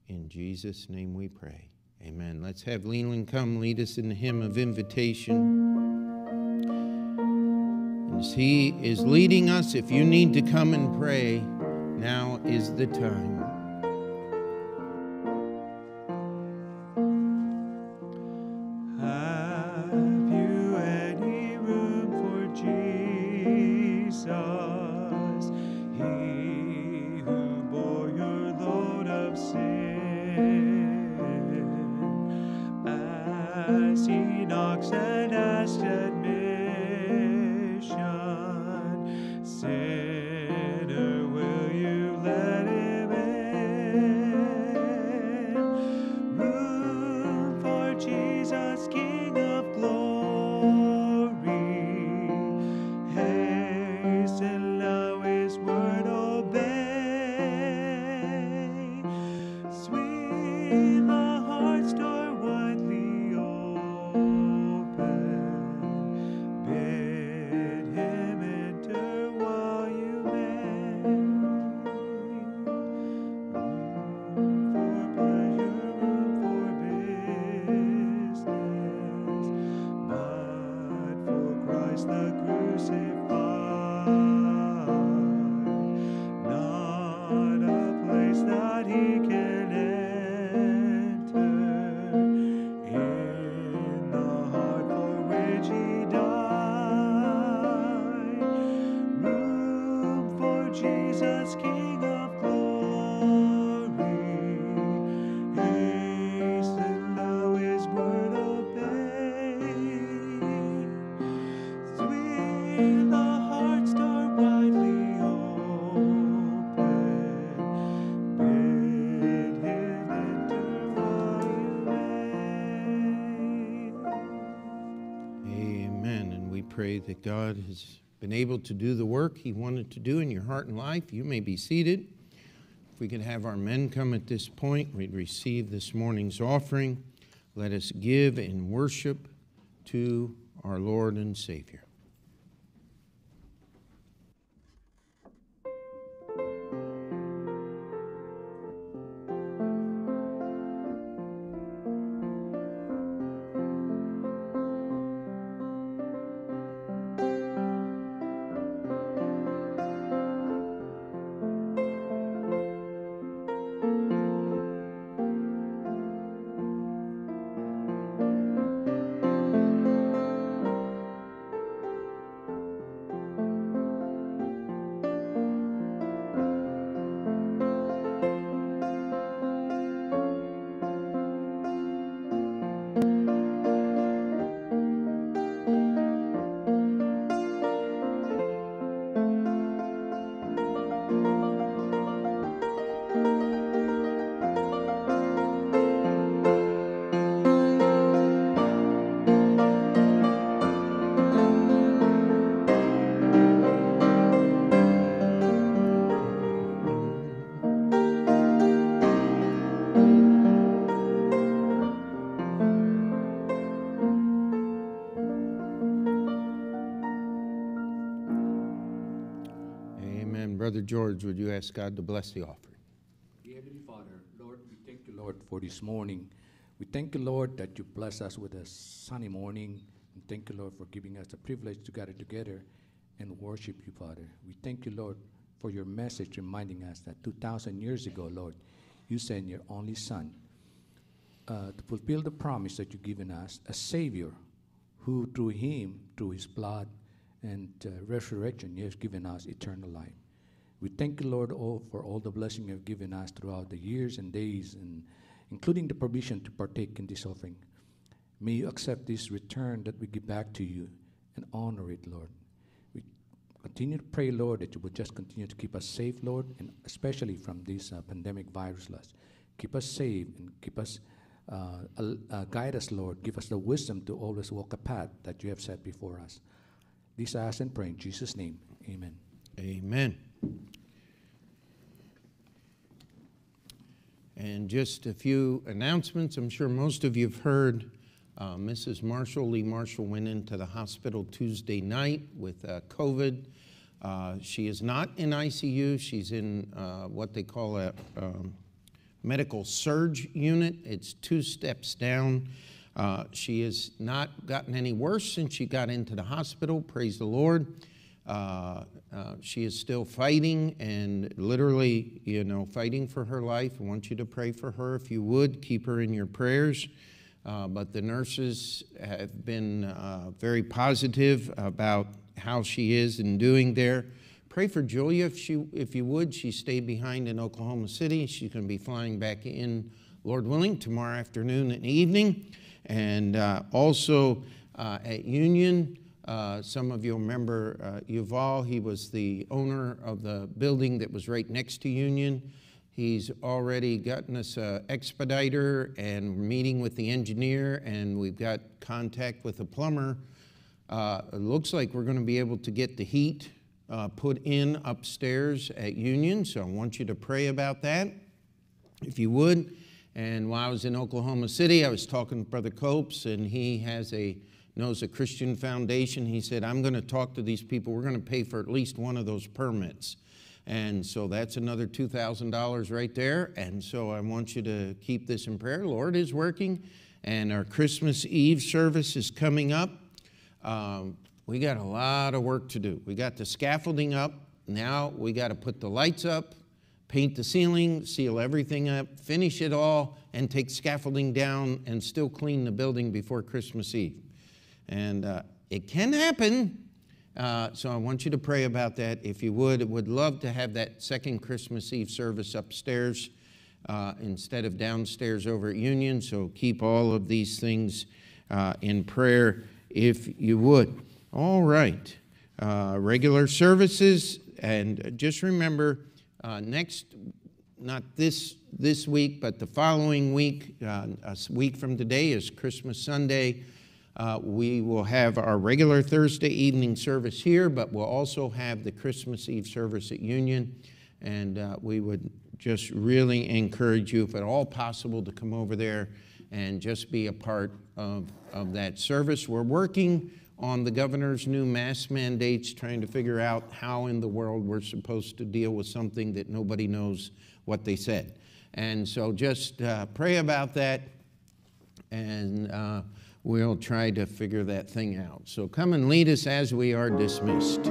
In Jesus' name we pray. Amen. Let's have Leland come lead us in the hymn of invitation. As he is leading us, if you need to come and pray, now is the time. Pray that God has been able to do the work He wanted to do in your heart and life. You may be seated. If we could have our men come at this point, we'd receive this morning's offering. Let us give in worship to our Lord and Savior. George, would you ask God to bless the offering? Dear Heavenly Father, Lord, we thank you, Lord, for this morning. We thank you, Lord, that you bless us with a sunny morning. And thank you, Lord, for giving us the privilege to gather together and worship you, Father. We thank you, Lord, for your message reminding us that 2,000 years ago, Lord, you sent your only Son uh, to fulfill the promise that you've given us, a Savior who, through him, through his blood and uh, resurrection, has given us eternal life. We thank you, Lord, all, for all the blessing you have given us throughout the years and days, and including the permission to partake in this offering. May you accept this return that we give back to you and honor it, Lord. We continue to pray, Lord, that you will just continue to keep us safe, Lord, and especially from this uh, pandemic virus, Lord. Keep us safe and keep us, uh, uh, guide us, Lord. Give us the wisdom to always walk a path that you have set before us. This I ask and pray in Jesus' name. Amen. Amen. And just a few announcements. I'm sure most of you have heard uh, Mrs. Marshall, Lee Marshall, went into the hospital Tuesday night with uh, COVID. Uh, she is not in ICU. She's in uh, what they call a um, medical surge unit. It's two steps down. Uh, she has not gotten any worse since she got into the hospital. Praise the Lord. Uh, uh, she is still fighting and literally, you know, fighting for her life. I want you to pray for her if you would. Keep her in your prayers. Uh, but the nurses have been uh, very positive about how she is and doing there. Pray for Julia if, she, if you would. She stayed behind in Oklahoma City. She's going to be flying back in, Lord willing, tomorrow afternoon and evening. And uh, also at Union, uh, some of you remember uh, Yuval. He was the owner of the building that was right next to Union. He's already gotten us an expediter and meeting with the engineer, and we've got contact with the plumber. Uh, it looks like we're going to be able to get the heat uh, put in upstairs at Union, so I want you to pray about that, if you would. And while I was in Oklahoma City, I was talking to Brother Copes, and he has a knows a Christian foundation. He said, I'm going to talk to these people. We're going to pay for at least one of those permits. And so that's another $2,000 right there. And so I want you to keep this in prayer. Lord is working, and our Christmas Eve service is coming up. Um, we got a lot of work to do. We got the scaffolding up. Now we got to put the lights up, paint the ceiling, seal everything up, finish it all, and take scaffolding down and still clean the building before Christmas Eve. And uh, it can happen. Uh, so I want you to pray about that if you would. Would love to have that second Christmas Eve service upstairs uh, instead of downstairs over at Union. So keep all of these things uh, in prayer if you would. All right. Uh, regular services. And just remember uh, next, not this, this week, but the following week, a week from today is Christmas Sunday. Uh, we will have our regular Thursday evening service here, but we'll also have the Christmas Eve service at Union. And uh, we would just really encourage you, if at all possible, to come over there and just be a part of, of that service. We're working on the governor's new mask mandates, trying to figure out how in the world we're supposed to deal with something that nobody knows what they said. And so just uh, pray about that. And uh, we'll try to figure that thing out. So come and lead us as we are dismissed.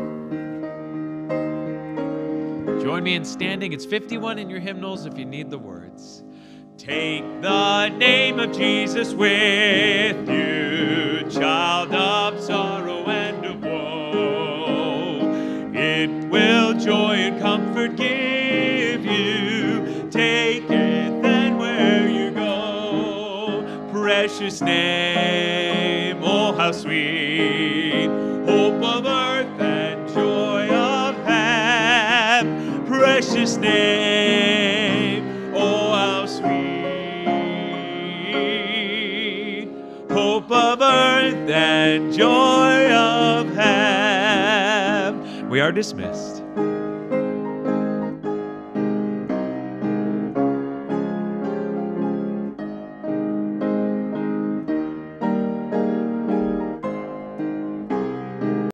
Join me in standing. It's 51 in your hymnals if you need the words. Take the name of Jesus with you, child of sorrow and of woe. It will joy and comfort give Precious name, oh how sweet, hope of earth and joy of heaven. Precious name, oh how sweet, hope of earth and joy of heaven. We are dismissed.